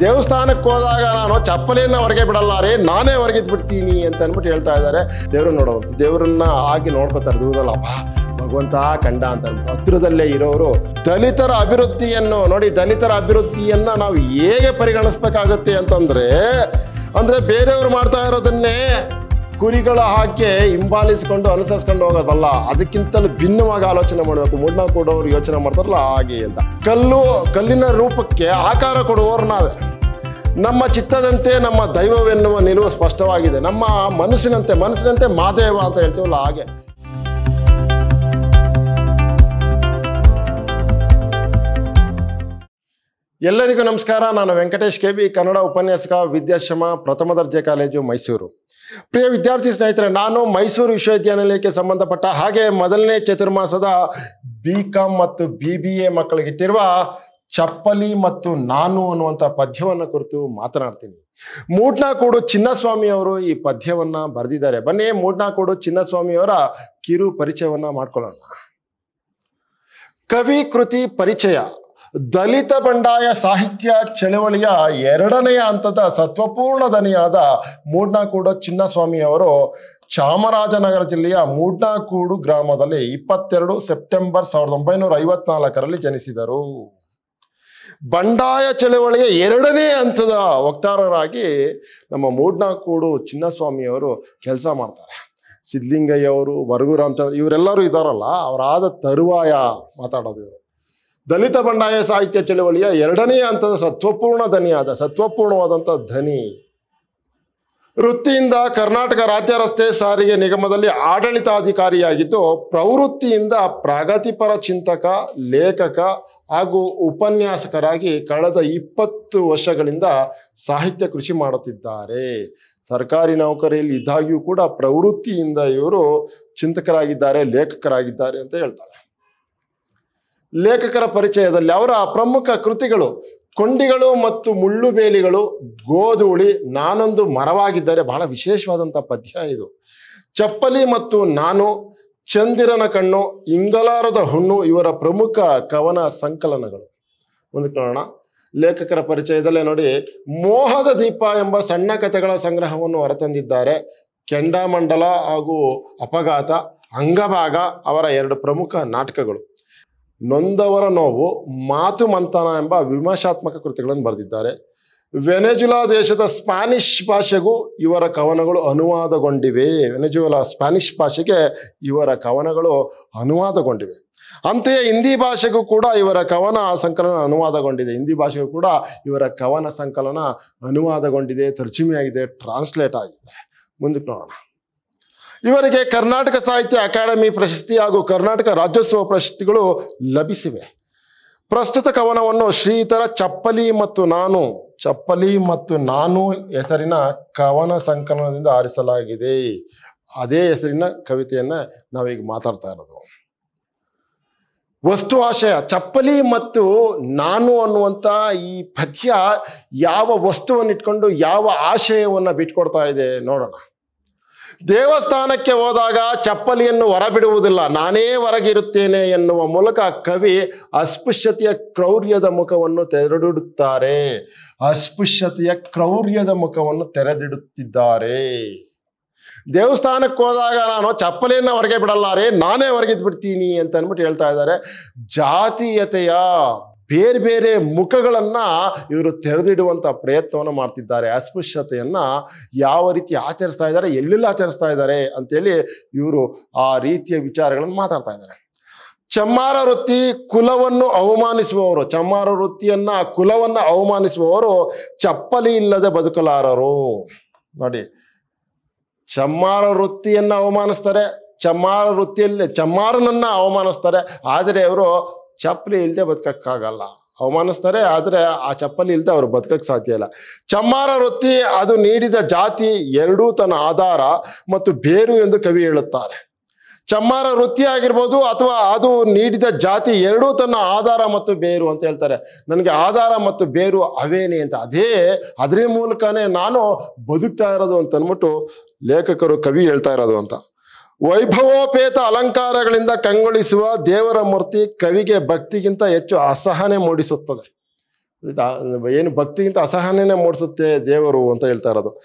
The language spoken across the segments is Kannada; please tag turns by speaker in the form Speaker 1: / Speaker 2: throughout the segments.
Speaker 1: ದೇವಸ್ಥಾನಕ್ಕೆ ಹೋದಾಗ ನಾನು ಚಪ್ಪಲಿಯನ್ನ ಹೊರಗೆ ಬಿಡಲ್ಲ ರೀ, ನಾನೇ ಹೊರಗೆ ಬಿಡ್ತೀನಿ ಅಂತ ಅಂದ್ಬಿಟ್ಟು ಹೇಳ್ತಾ ಇದ್ದಾರೆ. ದೇವ್ರನ್ನ ನೋಡೋದು ದೇವ್ರನ್ನ ಆಗಿ ನೋಡ್ಕೋತಾರೆ ದೂರದಲ್ಲಪ್ಪ ಭಗವಂತ ಕಂಡ ಅಂತ. ಹತ್ತಿರದಲ್ಲೇ ಇರೋರು ದಲಿತರ ಅಭಿವೃದ್ಧಿಯನ್ನು ನೋಡಿ, ದಲಿತರ ಅಭಿವೃದ್ಧಿಯನ್ನ ನಾವು ಹೇಗೆ ಪರಿಗಣಿಸ್ಬೇಕಾಗತ್ತೆ ಅಂತಂದ್ರೆ, ಅಂದ್ರೆ ಬೇರೆಯವರು ಮಾಡ್ತಾ ಇರೋದನ್ನೇ ಕುರಿಗಳ ಹಾಕಿ ಹಿಂಬಾಲಿಸ್ಕೊಂಡು ಅನುಸರಿಸ್ಕೊಂಡು ಹೋಗೋದಲ್ಲ. ಅದಕ್ಕಿಂತಲೂ ಭಿನ್ನವಾಗಿ ಆಲೋಚನೆ ಮಾಡಬೇಕು. ಮೂಡ್ನ ಕೊಡೋರು ಯೋಚನೆ ಮಾಡ್ತಾರಲ್ಲ ಹಾಗೆ ಅಂತ. ಕಲ್ಲು, ಕಲ್ಲಿನ ರೂಪಕ್ಕೆ ಆಕಾರ ಕೊಡುವವರು ನಾವೇ. ನಮ್ಮ ಚಿತ್ತದಂತೆ, ನಮ್ಮ ದೈವವೆನ್ನುವ ನಿಲುವು ಸ್ಪಷ್ಟವಾಗಿದೆ. ನಮ್ಮ ಮನಸ್ಸಿನಂತೆ ಮನಸ್ಸಿನಂತೆ ಮಾದೇವ ಅಂತ ಹೇಳ್ತೀವಲ್ಲ ಹಾಗೆ. ಎಲ್ಲರಿಗೂ ನಮಸ್ಕಾರ. ನಾನು ವೆಂಕಟೇಶ್ ಕೆ ಬಿ ಕನ್ನಡ ಉಪನ್ಯಾಸಕ, ವಿದ್ಯಾಶ್ರಮ, ಪ್ರಥಮ ದರ್ಜೆ ಕಾಲೇಜು, ಮೈಸೂರು. ಪ್ರಿಯ ವಿದ್ಯಾರ್ಥಿ ಸ್ನೇಹಿತರೆ, ನಾನು ಮೈಸೂರು ವಿಶ್ವವಿದ್ಯಾನಿಲಯಕ್ಕೆ ಸಂಬಂಧಪಟ್ಟ ಹಾಗೆ ಮೊದಲನೇ ಚತುರ್ಮಾಸದ ಬಿ ಕಾಮ್ ಮತ್ತು ಬಿ ಬಿ ಎ ಮಕ್ಕಳಿಗಿಟ್ಟಿರುವ ಚಪ್ಪಲಿ ಮತ್ತು ನಾನು ಅನ್ನುವಂಥ ಪದ್ಯವನ್ನು ಕುರಿತು ಮಾತನಾಡ್ತೀನಿ. ಮೂಡ್ನಾಕೋಡು ಚಿನ್ನಸ್ವಾಮಿ ಅವರು ಈ ಪದ್ಯವನ್ನ ಬರೆದಿದ್ದಾರೆ. ಬನ್ನಿ, ಮೂಡ್ನಾಕೋಡು ಚಿನ್ನಸ್ವಾಮಿ ಅವರ ಕಿರು ಪರಿಚಯವನ್ನ ಮಾಡ್ಕೊಳ್ಳೋಣ. ಕವಿ ಕೃತಿ ಪರಿಚಯ, ದಲಿತ ಬಂಡಾಯ ಸಾಹಿತ್ಯ ಚಳವಳಿಯ ಎರಡನೆಯ ಹಂತದ ಸತ್ವಪೂರ್ಣ ದನಿಯಾದ ಮೂಡ್ನಾಕೂಡು ಚಿನ್ನಸ್ವಾಮಿ ಅವರು ಚಾಮರಾಜನಗರ ಜಿಲ್ಲೆಯ ಮೂಡ್ನಾಕೂಡು ಗ್ರಾಮದಲ್ಲಿ ಇಪ್ಪತ್ತೆರಡು ಸೆಪ್ಟೆಂಬರ್ ಸಾವಿರದ ಒಂಬೈನೂರ ಐವತ್ನಾಲ್ಕರಲ್ಲಿ ಜನಿಸಿದರು. ಬಂಡಾಯ ಚಳವಳಿಯ ಎರಡನೇ ಹಂತದ ವಕ್ತಾರರಾಗಿ ನಮ್ಮ ಮೂಡ್ನಾಕೂಡು ಚಿನ್ನಸ್ವಾಮಿಯವರು ಕೆಲಸ ಮಾಡ್ತಾರೆ. ಸಿದ್ಲಿಂಗಯ್ಯ ಅವರು ವರಗು ರಾಮಚಂದ್ರ, ಇವರೆಲ್ಲರೂ ಇದ್ದಾರಲ್ಲ ಅವರಾದ ತರುವಾಯ ಮಾತಾಡೋದು ಇವರು. ದಲಿತ ಬಂಡಾಯ ಸಾಹಿತ್ಯ ಚಳವಳಿಯ ಎರಡನೇ ಹಂತದ ಸತ್ವಪೂರ್ಣ ಧನಿಯಾದ ಸತ್ವಪೂರ್ಣವಾದಂಥ ಧನಿ ವೃತ್ತಿಯಿಂದ ಕರ್ನಾಟಕ ರಾಜ್ಯ ರಸ್ತೆ ಸಾರಿಗೆ ನಿಗಮದಲ್ಲಿ ಆಡಳಿತಾಧಿಕಾರಿಯಾಗಿದ್ದು, ಪ್ರವೃತ್ತಿಯಿಂದ ಪ್ರಗತಿಪರ ಚಿಂತಕ, ಲೇಖಕ ಹಾಗೂ ಉಪನ್ಯಾಸಕರಾಗಿ ಕಳೆದ ಇಪ್ಪತ್ತು ವರ್ಷಗಳಿಂದ ಸಾಹಿತ್ಯ ಕೃಷಿ ಮಾಡುತ್ತಿದ್ದಾರೆ. ಸರ್ಕಾರಿ ನೌಕರಿಯಲ್ಲಿ ಇದ್ದಾಗಿಯೂ ಕೂಡ ಪ್ರವೃತ್ತಿಯಿಂದ ಇವರು ಚಿಂತಕರಾಗಿದ್ದಾರೆ, ಲೇಖಕರಾಗಿದ್ದಾರೆ ಅಂತ ಹೇಳ್ತಾರೆ. ಲೇಖಕರ ಪರಿಚಯದಲ್ಲಿ ಅವರ ಪ್ರಮುಖ ಕೃತಿಗಳು ಕೊಂಡಿಗಳು ಮತ್ತು ಮುಳ್ಳುಬೇಲಿಗಳು ಗೋಧೂಳಿ ನಾನೊಂದು ಮರವಾಗಿದ್ದರೆ ಬಹಳ ವಿಶೇಷವಾದಂಥ ಪದ್ಯ ಇದು. ಚಪ್ಪಲಿ ಮತ್ತು ನಾನು, ಚಂದಿರನ ಕಣ್ಣು, ಇಂಗಲಾರದ ಹುಣ್ಣು, ಇವರ ಪ್ರಮುಖ ಕವನ ಸಂಕಲನಗಳು. ಒಂದು ನೋಡೋಣ. ಲೇಖಕರ ಪರಿಚಯದಲ್ಲೇ ನೋಡಿ, ಮೋಹದ ದೀಪ ಎಂಬ ಸಣ್ಣ ಕಥೆಗಳ ಸಂಗ್ರಹವನ್ನು ಹೊರತಂದಿದ್ದಾರೆ. ಕೆಂಡಾಮಂಡಲ ಹಾಗೂ ಅಪಘಾತ, ಅಂಗಭಾಗ, ಅವರ ಎರಡು ಪ್ರಮುಖ ನಾಟಕಗಳು. ನೊಂದವರ ನೋವು, ಮಾತು ಮಂಥನ ಎಂಬ ವಿಮರ್ಶಾತ್ಮಕ ಕೃತಿಗಳನ್ನು ಬರೆದಿದ್ದಾರೆ. ವೆನೆಜುಲಾ ದೇಶದ ಸ್ಪ್ಯಾನಿಷ್ ಭಾಷೆಗೂ ಇವರ ಕವನಗಳು ಅನುವಾದಗೊಂಡಿವೆ. ವೆನೆಜುಲಾ ಸ್ಪ್ಯಾನಿಷ್ ಭಾಷೆಗೆ ಇವರ ಕವನಗಳು ಅನುವಾದಗೊಂಡಿವೆ. ಅಂತೆಯೇ ಹಿಂದಿ ಭಾಷೆಗೂ ಕೂಡ ಇವರ ಕವನ ಸಂಕಲನ ಅನುವಾದಗೊಂಡಿದೆ. ಹಿಂದಿ ಭಾಷೆಗೂ ಕೂಡ ಇವರ ಕವನ ಸಂಕಲನ ಅನುವಾದಗೊಂಡಿದೆ, ತರ್ಜುಮೆಯಾಗಿದೆ ಟ್ರಾನ್ಸ್ಲೇಟ್ ಆಗಿದೆ. ಮುಂದಕ್ಕೆ ನೋಡೋಣ. ಇವರಿಗೆ ಕರ್ನಾಟಕ ಸಾಹಿತ್ಯ ಅಕಾಡೆಮಿ ಪ್ರಶಸ್ತಿ ಹಾಗೂ ಕರ್ನಾಟಕ ರಾಜ್ಯೋತ್ಸವ ಪ್ರಶಸ್ತಿಗಳು ಲಭಿಸಿವೆ. ಪ್ರಸ್ತುತ ಕವನವನ್ನು ಶ್ರೀತರ ಚಪ್ಪಲಿ ಮತ್ತು ನಾನು, ಚಪ್ಪಲಿ ಮತ್ತು ನಾನು ಹೆಸರಿನ ಕವನ ಸಂಕಲನದಿಂದ ಆರಿಸಲಾಗಿದೆ. ಅದೇ ಹೆಸರಿನ ಕವಿತೆಯನ್ನು ನಾವೀಗ ಮಾತಾಡ್ತಾ ಇರೋದು. ವಸ್ತು ಆಶಯ, ಚಪ್ಪಲಿ ಮತ್ತು ನಾನು ಅನ್ನುವಂಥ ಈ ಪದ್ಯ ಯಾವ ವಸ್ತುವನ್ನು ಇಟ್ಕೊಂಡು ಯಾವ ಆಶಯವನ್ನು ಬಿಟ್ಕೊಡ್ತಾ ಇದೆ ನೋಡೋಣ. ದೇವಸ್ಥಾನಕ್ಕೆ ಹೋದಾಗ ಚಪ್ಪಲಿಯನ್ನು ಹೊರಬಿಡುವುದಿಲ್ಲ. ನಾನೇ ಹೊರಗಿರುತ್ತೇನೆ ಎನ್ನುವ ಮೂಲಕ ಕವಿ ಅಸ್ಪೃಶ್ಯತೆಯ ಕ್ರೌರ್ಯದ ಮುಖವನ್ನು ತೆರೆದಿಡುತ್ತಾರೆ. ಅಸ್ಪೃಶ್ಯತೆಯ ಕ್ರೌರ್ಯದ ಮುಖವನ್ನು ತೆರೆದಿಡುತ್ತಿದ್ದಾರೆ. ದೇವಸ್ಥಾನಕ್ಕೆ ಹೋದಾಗ ನಾನು ಚಪ್ಪಲಿಯನ್ನು ಹೊರಗೆ ಬಿಡಲ್ಲ ನಾನೇ ಹೊರಗೆ ಬಿಡ್ತೀನಿ ಅಂತ ಅಂದ್ಬಿಟ್ಟು ಹೇಳ್ತಾ ಇದ್ದಾರೆ. ಜಾತೀಯತೆಯ ಬೇರೆ ಬೇರೆ ಮುಖಗಳನ್ನು ಇವರು ತೆರೆದಿಡುವಂತ ಪ್ರಯತ್ನವನ್ನು ಮಾಡ್ತಿದ್ದಾರೆ. ಅಸ್ಪೃಶ್ಯತೆಯನ್ನು ಯಾವ ರೀತಿ ಆಚರಿಸ್ತಾ ಇದ್ದಾರೆ, ಎಲ್ಲೆಲ್ಲಿ ಆಚರಿಸ್ತಾ ಇದ್ದಾರೆ ಅಂತೇಳಿ ಇವರು ಆ ರೀತಿಯ ವಿಚಾರಗಳನ್ನು ಮಾತಾಡ್ತಾ ಇದ್ದಾರೆ. ಚಮ್ಮಾರ ವೃತ್ತಿ ಕುಲವನ್ನು ಅವಮಾನಿಸುವವರು, ಚಮ್ಮಾರ ವೃತ್ತಿಯನ್ನ, ಕುಲವನ್ನು ಅವಮಾನಿಸುವವರು ಚಪ್ಪಲಿ ಇಲ್ಲದೆ ಬದುಕಲಾರರು. ನೋಡಿ, ಚಮ್ಮಾರ ವೃತ್ತಿಯನ್ನ ಅವಮಾನಿಸ್ತಾರೆ, ಚಮ್ಮಾರ ವೃತ್ತಿಯಲ್ಲಿ, ಚಮ್ಮಾರನನ್ನ ಅವಮಾನಿಸ್ತಾರೆ, ಆದರೆ ಅವರು ಚಪ್ಪಲಿ ಇಲ್ಲದೆ ಬದುಕಕ್ಕಾಗಲ್ಲ. ಅವಮಾನಿಸ್ತಾರೆ, ಆದರೆ ಆ ಚಪ್ಪಲಿ ಇಲ್ಲದೆ ಅವರು ಬದುಕಕ್ಕೆ ಸಾಧ್ಯ ಇಲ್ಲ. ಚಮ್ಮಾರ ವೃತ್ತಿ, ಅದು ನೀಡಿದ ಜಾತಿ, ಎರಡೂ ತನ್ನ ಆಧಾರ ಮತ್ತು ಬೇರು ಎಂದು ಕವಿ ಹೇಳುತ್ತಾರೆ. ಚಮ್ಮಾರ ವೃತ್ತಿ ಆಗಿರ್ಬೋದು ಅಥವಾ ಅದು ನೀಡಿದ ಜಾತಿ, ಎರಡೂ ತನ್ನ ಆಧಾರ ಮತ್ತು ಬೇರು ಅಂತ ಹೇಳ್ತಾರೆ. ನನಗೆ ಆಧಾರ ಮತ್ತು ಬೇರು ಅವೇನೆ ಅಂತ. ಅದೇ ಅದರ ಮೂಲಕನೇ ನಾನು ಬದುಕ್ತಾ ಇರೋದು ಅಂತ ಅಂದ್ಬಿಟ್ಟು ಲೇಖಕರು ಕವಿ ಹೇಳ್ತಾ ಇರೋದು ಅಂತ. ವೈಭವೋಪೇತ ಅಲಂಕಾರಗಳಿಂದ ಕಂಗೊಳಿಸುವ ದೇವರ ಮೂರ್ತಿ ಕವಿಗೆ ಭಕ್ತಿಗಿಂತ ಹೆಚ್ಚು ಅಸಹನೆ ಮೂಡಿಸುತ್ತದೆ. ಏನು ಭಕ್ತಿಗಿಂತ ಅಸಹನೆನೇ ಮೂಡಿಸುತ್ತೆ ದೇವರು ಅಂತ ಹೇಳ್ತಾ ಇರೋದು.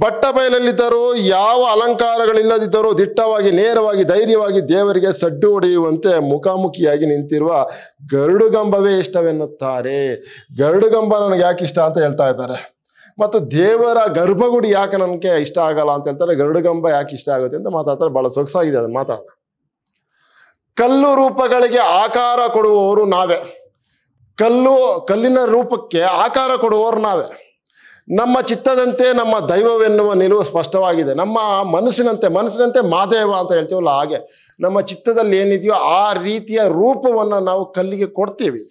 Speaker 1: ಬಟ್ಟ ಬಯಲಲ್ಲಿದ್ದರೂ, ಯಾವ ಅಲಂಕಾರಗಳಿಲ್ಲದಿದ್ದರೂ ದಿಟ್ಟವಾಗಿ, ನೇರವಾಗಿ, ಧೈರ್ಯವಾಗಿ ದೇವರಿಗೆ ಸಡ್ಡು ಹೊಡೆಯುವಂತೆ ಮುಖಾಮುಖಿಯಾಗಿ ನಿಂತಿರುವ ಗರುಡುಗಂಬವೇ ಇಷ್ಟವೆನ್ನುತ್ತಾರೆ. ಗರುಡುಗಂಬ ನನಗೆ ಯಾಕೆ ಇಷ್ಟ ಅಂತ ಹೇಳ್ತಾ ಇದ್ದಾರೆ. ಮತ್ತು ದೇವರ ಗರ್ಭಗುಡಿ ಯಾಕೆ ನನಗೆ ಇಷ್ಟ ಆಗಲ್ಲ ಅಂತ ಹೇಳ್ತಾರೆ, ಗರುಡಗಂಬ ಯಾಕೆ ಇಷ್ಟ ಆಗುತ್ತೆ ಅಂತ ಮಾತಾಡ್ತಾರೆ, ಬಹಳ ಸೊಗಸಾಗಿದೆ ಅದು ಮಾತಾಡೋಣ ಕಲ್ಲು ರೂಪಗಳಿಗೆ ಆಕಾರ ಕೊಡುವವರು ನಾವೇ. ಕಲ್ಲು, ಕಲ್ಲಿನ ರೂಪಕ್ಕೆ ಆಕಾರ ಕೊಡುವವರು ನಾವೇ. ನಮ್ಮ ಚಿತ್ತದಂತೆ, ನಮ್ಮ ದೈವವೆನ್ನುವ ನಿಲುವು ಸ್ಪಷ್ಟವಾಗಿದೆ. ನಮ್ಮ ಮನಸ್ಸಿನಂತೆ ಮನಸ್ಸಿನಂತೆ ಮಾದೇವ ಅಂತ ಹೇಳ್ತೀವಲ್ಲ ಹಾಗೆ, ನಮ್ಮ ಚಿತ್ತದಲ್ಲಿ ಏನಿದೆಯೋ ಆ ರೀತಿಯ ರೂಪವನ್ನು ನಾವು ಕಲ್ಲಿಗೆ ಕೊಡ್ತೀವಿ.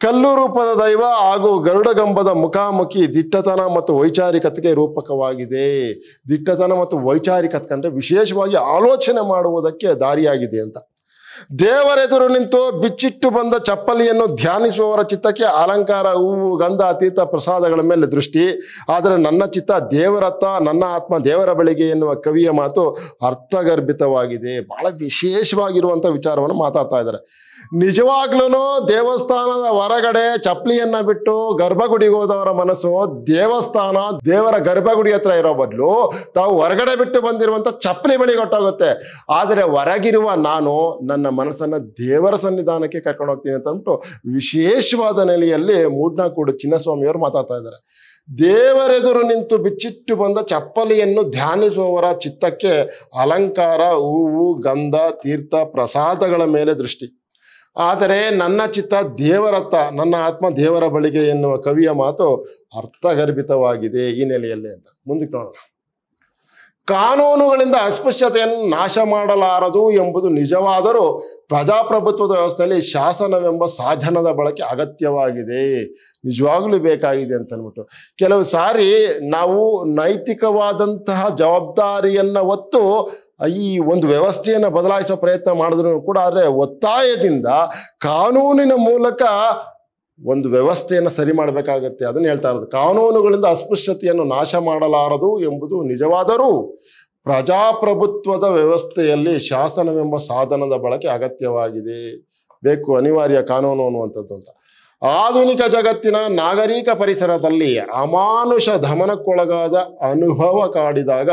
Speaker 1: ಕಲ್ಲು ರೂಪದ ದೈವ ಹಾಗೂ ಗರುಡಗಂಬದ ಮುಖಾಮುಖಿ ದಿಟ್ಟತನ ಮತ್ತು ವೈಚಾರಿಕತೆಗೆ ರೂಪಕವಾಗಿದೆ. ದಿಟ್ಟತನ ಮತ್ತು ವೈಚಾರಿಕತೆ ಅಂದ್ರೆ ವಿಶೇಷವಾಗಿ ಆಲೋಚನೆ ಮಾಡುವುದಕ್ಕೆ ದಾರಿಯಾಗಿದೆ ಅಂತ. ದೇವರೆದುರು ನಿಂತು ಬಿಚ್ಚಿಟ್ಟು ಬಂದ ಚಪ್ಪಲಿಯನ್ನು ಧ್ಯಾನಿಸುವವರ ಚಿತ್ತಕ್ಕೆ ಅಲಂಕಾರ, ಹೂವು, ಗಂಧ ಅತೀತ ಪ್ರಸಾದಗಳ ಮೇಲೆ ದೃಷ್ಟಿ. ಆದರೆ ನನ್ನ ಚಿತ್ತ ದೇವರತ್ತ, ನನ್ನ ಆತ್ಮ ದೇವರ ಬಳಿಗೆ ಎನ್ನುವ ಕವಿಯ ಮಾತು ಅರ್ಥಗರ್ಭಿತವಾಗಿದೆ. ಬಹಳ ವಿಶೇಷವಾಗಿರುವಂಥ ವಿಚಾರವನ್ನು ಮಾತಾಡ್ತಾ ಇದ್ದಾರೆ. ನಿಜವಾಗ್ಲೂ ದೇವಸ್ಥಾನದ ಹೊರಗಡೆ ಚಪ್ಪಲಿಯನ್ನ ಬಿಟ್ಟು ಗರ್ಭಗುಡಿಗೆ ಹೋದವರ ಮನಸ್ಸು ದೇವಸ್ಥಾನ, ದೇವರ ಗರ್ಭಗುಡಿ ಹತ್ರ ಇರೋ ಬದಲು ತಾವು ಹೊರಗಡೆ ಬಿಟ್ಟು ಬಂದಿರುವಂತ ಚಪ್ಪಲಿ ಬಳಿ ಕೊಟ್ಟೋಗುತ್ತೆ. ಆದರೆ ಹೊರಗಿರುವ ನಾನು ನನ್ನ ಮನಸ್ಸನ್ನ ದೇವರ ಸನ್ನಿಧಾನಕ್ಕೆ ಕರ್ಕೊಂಡು ಹೋಗ್ತೀನಿ ಅಂತ ಅಂದ್ಬಿಟ್ಟು ವಿಶೇಷವಾದ ನೆಲೆಯಲ್ಲಿ ಮೂಡ್ನಾಕೂಡು ಚಿನ್ನಸ್ವಾಮಿಯವರು ಮಾತಾಡ್ತಾ ಇದ್ದಾರೆ. ದೇವರೆದುರು ನಿಂತು ಬಿಚ್ಚಿಟ್ಟು ಬಂದ ಚಪ್ಪಲಿಯನ್ನು ಧ್ಯಾನಿಸುವವರ ಚಿತ್ತಕ್ಕೆ ಅಲಂಕಾರ, ಹೂವು, ಗಂಧ, ತೀರ್ಥ, ಪ್ರಸಾದಗಳ ಮೇಲೆ ದೃಷ್ಟಿ. ಆದರೆ ನನ್ನ ಚಿತ್ತ ದೇವರತ್ತ, ನನ್ನ ಆತ್ಮ ದೇವರ ಬಳಿಗೆ ಎನ್ನುವ ಕವಿಯ ಮಾತು ಅರ್ಥಗರ್ಭಿತವಾಗಿದೆ ಈ ನೆಲೆಯಲ್ಲಿ ಅಂತ. ಮುಂದಕ್ಕೆ ನೋಡೋಣ. ಕಾನೂನುಗಳಿಂದ ಅಸ್ಪೃಶ್ಯತೆಯನ್ನು ನಾಶ ಮಾಡಲಾರದು ಎಂಬುದು ನಿಜವಾದರೂ ಪ್ರಜಾಪ್ರಭುತ್ವದ ವ್ಯವಸ್ಥೆಯಲ್ಲಿ ಶಾಸನವೆಂಬ ಸಾಧನದ ಬಳಕೆ ಅಗತ್ಯವಾಗಿದೆ. ನಿಜವಾಗಲೂ ಬೇಕಾಗಿದೆ ಅಂತ ಅಂದ್ಬಿಟ್ಟು ಕೆಲವು ಸಾರಿ ನಾವು ನೈತಿಕವಾದಂತಹ ಜವಾಬ್ದಾರಿಯನ್ನು ಹೊತ್ತು ಈ ಒಂದು ವ್ಯವಸ್ಥೆಯನ್ನು ಬದಲಾಯಿಸೋ ಪ್ರಯತ್ನ ಮಾಡಿದ್ರು ಕೂಡ, ಆದರೆ ಒತ್ತಾಯದಿಂದ ಕಾನೂನಿನ ಮೂಲಕ ಒಂದು ವ್ಯವಸ್ಥೆಯನ್ನು ಸರಿ ಮಾಡಬೇಕಾಗತ್ತೆ. ಅದನ್ನು ಹೇಳ್ತಾ ಇರೋದು. ಕಾನೂನುಗಳಿಂದ ಅಸ್ಪೃಶ್ಯತೆಯನ್ನು ನಾಶ ಮಾಡಲಾರದು ಎಂಬುದು ನಿಜವಾದರೂ ಪ್ರಜಾಪ್ರಭುತ್ವದ ವ್ಯವಸ್ಥೆಯಲ್ಲಿ ಶಾಸನವೆಂಬ ಸಾಧನದ ಬಳಕೆ ಅಗತ್ಯವಾಗಿದೆ. ಬೇಕು, ಅನಿವಾರ್ಯ ಕಾನೂನು ಅನ್ನುವಂಥದ್ದು ಅಂತ. ಆಧುನಿಕ ಜಗತ್ತಿನ ನಾಗರಿಕ ಪರಿಸರದಲ್ಲಿ ಅಮಾನುಷ ದಮನಕ್ಕೊಳಗಾದ ಅನುಭವ ಕಾಡಿದಾಗ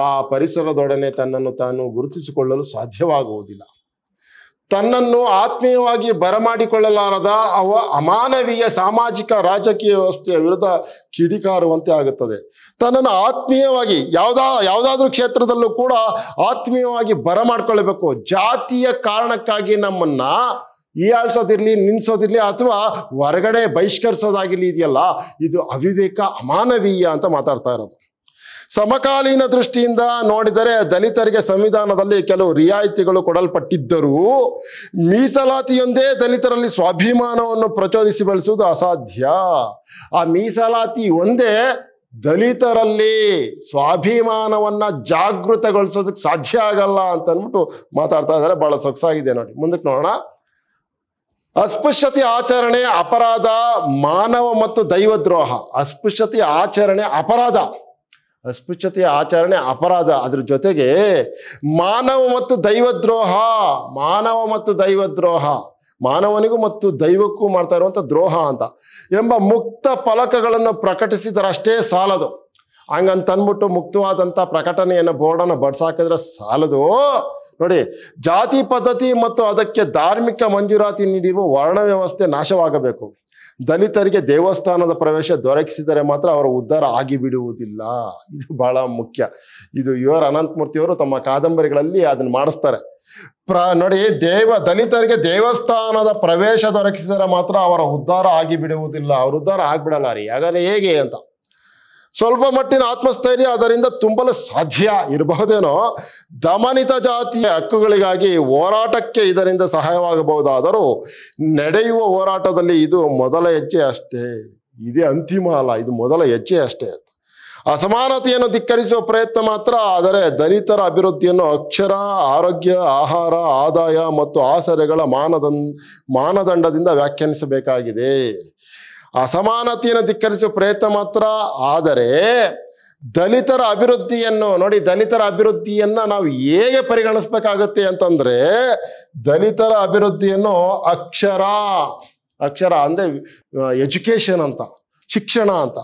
Speaker 1: ಆ ಪರಿಸರದೊಡನೆ ತನ್ನನ್ನು ತಾನು ಗುರುತಿಸಿಕೊಳ್ಳಲು ಸಾಧ್ಯವಾಗುವುದಿಲ್ಲ. ತನ್ನನ್ನು ಆತ್ಮೀಯವಾಗಿ ಬರಮಾಡಿಕೊಳ್ಳಲಾರದ ಅವ ಅಮಾನವೀಯ ಸಾಮಾಜಿಕ ರಾಜಕೀಯ ವ್ಯವಸ್ಥೆಯ ವಿರುದ್ಧ ಕಿಡಿಕಾರುವಂತೆ ಆಗುತ್ತದೆ. ತನ್ನನ್ನು ಆತ್ಮೀಯವಾಗಿ ಯಾವುದಾ ಯಾವುದಾದ್ರೂ ಕ್ಷೇತ್ರದಲ್ಲೂ ಕೂಡ ಆತ್ಮೀಯವಾಗಿ ಬರಮಾಡಿಕೊಳ್ಳಬೇಕು ಜಾತಿಯ ಕಾರಣಕ್ಕಾಗಿ ನಮ್ಮನ್ನ ಈಯಾಳ್ಸೋದಿರಲಿ ನಿನ್ಸೋದಿರ್ಲಿ ಅಥವಾ ಹೊರಗಡೆ ಬಹಿಷ್ಕರಿಸೋದಾಗಿರ್ಲಿ ಇದೆಯಲ್ಲ, ಇದು ಅವಿವೇಕ ಅಮಾನವೀಯ ಅಂತ ಮಾತಾಡ್ತಾ ಇರೋದು. ಸಮಕಾಲೀನ ದೃಷ್ಟಿಯಿಂದ ನೋಡಿದರೆ ದಲಿತರಿಗೆ ಸಂವಿಧಾನದಲ್ಲಿ ಕೆಲವು ರಿಯಾಯಿತಿಗಳು ಕೊಡಲ್ಪಟ್ಟಿದ್ದರೂ ಮೀಸಲಾತಿಯೊಂದೇ ದಲಿತರಲ್ಲಿ ಸ್ವಾಭಿಮಾನವನ್ನು ಪ್ರಚೋದಿಸಿ ಬೆಳೆಸುವುದು ಅಸಾಧ್ಯ. ಆ ಮೀಸಲಾತಿ ಒಂದೇ ದಲಿತರಲ್ಲಿ ಸ್ವಾಭಿಮಾನವನ್ನು ಜಾಗೃತಗೊಳಿಸೋದಕ್ಕೆ ಸಾಧ್ಯ ಆಗಲ್ಲ ಅಂತ ಅಂದ್ಬಿಟ್ಟು ಮಾತಾಡ್ತಾ ಇದ್ದಾರೆ. ಬಹಳ ಸೊಗಸಾಗಿದೆ ನೋಡಿ. ಮುಂದಕ್ಕೆ ನೋಡೋಣ. ಅಸ್ಪೃಶ್ಯತೆ ಆಚರಣೆ ಅಪರಾಧ, ಮಾನವ ಮತ್ತು ದೈವದ್ರೋಹ. ಅಸ್ಪೃಶ್ಯತೆ ಆಚರಣೆ ಅಪರಾಧ. ಅಸ್ಪೃಶ್ಯತೆಯ ಆಚರಣೆ ಅಪರಾಧ. ಅದ್ರ ಜೊತೆಗೆ ಮಾನವ ಮತ್ತು ದೈವದ್ರೋಹ. ಮಾನವ ಮತ್ತು ದೈವದ್ರೋಹ. ಮಾನವನಿಗೂ ಮತ್ತು ದೈವಕ್ಕೂ ಮಾಡ್ತಾ ಇರುವಂಥ ದ್ರೋಹ ಅಂತ. ಎಂಬ ಮುಕ್ತ ಫಲಕಗಳನ್ನು ಪ್ರಕಟಿಸಿದರಷ್ಟೇ ಸಾಲದು. ಹಂಗಂತ ಅಂದ್ಬಿಟ್ಟು ಮುಕ್ತವಾದಂಥ ಪ್ರಕಟಣೆಯನ್ನು ಬೋರ್ಡನ್ನು ಬಡ್ಸಾಕಿದ್ರೆ ಸಾಲದು. ನೋಡಿ, ಜಾತಿ ಪದ್ಧತಿ ಮತ್ತು ಅದಕ್ಕೆ ಧಾರ್ಮಿಕ ಮಂಜೂರಾತಿ ನೀಡಿರುವ ವರ್ಣ ವ್ಯವಸ್ಥೆ ನಾಶವಾಗಬೇಕು. ದಲಿತರಿಗೆ ದೇವಸ್ಥಾನದ ಪ್ರವೇಶ ದೊರಕಿಸಿದರೆ ಮಾತ್ರ ಅವರ ಉದ್ಧಾರ ಆಗಿಬಿಡುವುದಿಲ್ಲ. ಇದು ಬಹಳ ಮುಖ್ಯ. ಇದು ಯು ಆರ್ ಅನಂತಮೂರ್ತಿಯವರು ತಮ್ಮ ಕಾದಂಬರಿಗಳಲ್ಲಿ ಅದನ್ನು ಮಾಡಿಸ್ತಾರೆ. ಪ್ರ, ನೋಡಿ, ದೇವ, ದಲಿತರಿಗೆ ದೇವಸ್ಥಾನದ ಪ್ರವೇಶ ದೊರಕಿಸಿದರೆ ಮಾತ್ರ ಅವರ ಉದ್ಧಾರ ಆಗಿಬಿಡುವುದಿಲ್ಲ. ಅವ್ರ ಉದ್ಧಾರ ಆಗ್ಬಿಡಲ್ಲ ರೀ. ಹಾಗಾದ್ರೆ ಹೇಗೆ ಅಂತ? ಸ್ವಲ್ಪ ಮಟ್ಟಿನ ಆತ್ಮಸ್ಥೈರ್ಯ ಅದರಿಂದ ತುಂಬಲು ಸಾಧ್ಯ ಇರಬಹುದೇನೋ. ದಮನಿತ ಜಾತಿಯ ಹಕ್ಕುಗಳಿಗಾಗಿ ಹೋರಾಟಕ್ಕೆ ಇದರಿಂದ ಸಹಾಯವಾಗಬಹುದಾದರೂ ನಡೆಯುವ ಹೋರಾಟದಲ್ಲಿ ಇದು ಮೊದಲ ಹೆಜ್ಜೆ ಅಷ್ಟೇ. ಇದೇ ಅಂತಿಮ ಅಲ್ಲ, ಇದು ಮೊದಲ ಹೆಜ್ಜೆ ಅಷ್ಟೇ ಅಸಮಾನತೆಯನ್ನು ಧಿಕ್ಕರಿಸುವ ಪ್ರಯತ್ನ ಮಾತ್ರ, ಆದರೆ ದಲಿತರ ಅಭಿವೃದ್ಧಿಯನ್ನು ಅಕ್ಷರ, ಆರೋಗ್ಯ, ಆಹಾರ, ಆದಾಯ ಮತ್ತು ಆಸರೆಗಳ ಮಾನದಂಡ, ಮಾನದಂಡದಿಂದ ವ್ಯಾಖ್ಯಾನಿಸಬೇಕಾಗಿದೆ. ಅಸಮಾನತೆಯನ್ನು ಧಿಕ್ಕರಿಸುವ ಪ್ರಯತ್ನ ಮಾತ್ರ. ಆದರೆ ದಲಿತರ ಅಭಿವೃದ್ಧಿಯನ್ನು ನೋಡಿ, ದಲಿತರ ಅಭಿವೃದ್ಧಿಯನ್ನ ನಾವು ಹೇಗೆ ಪರಿಗಣಿಸ್ಬೇಕಾಗತ್ತೆ ಅಂತಂದ್ರೆ ದಲಿತರ ಅಭಿವೃದ್ಧಿಯನ್ನು ಅಕ್ಷರ ಅಕ್ಷರ ಅಂದರೆ ಎಜುಕೇಶನ್ ಅಂತ, ಶಿಕ್ಷಣ ಅಂತ.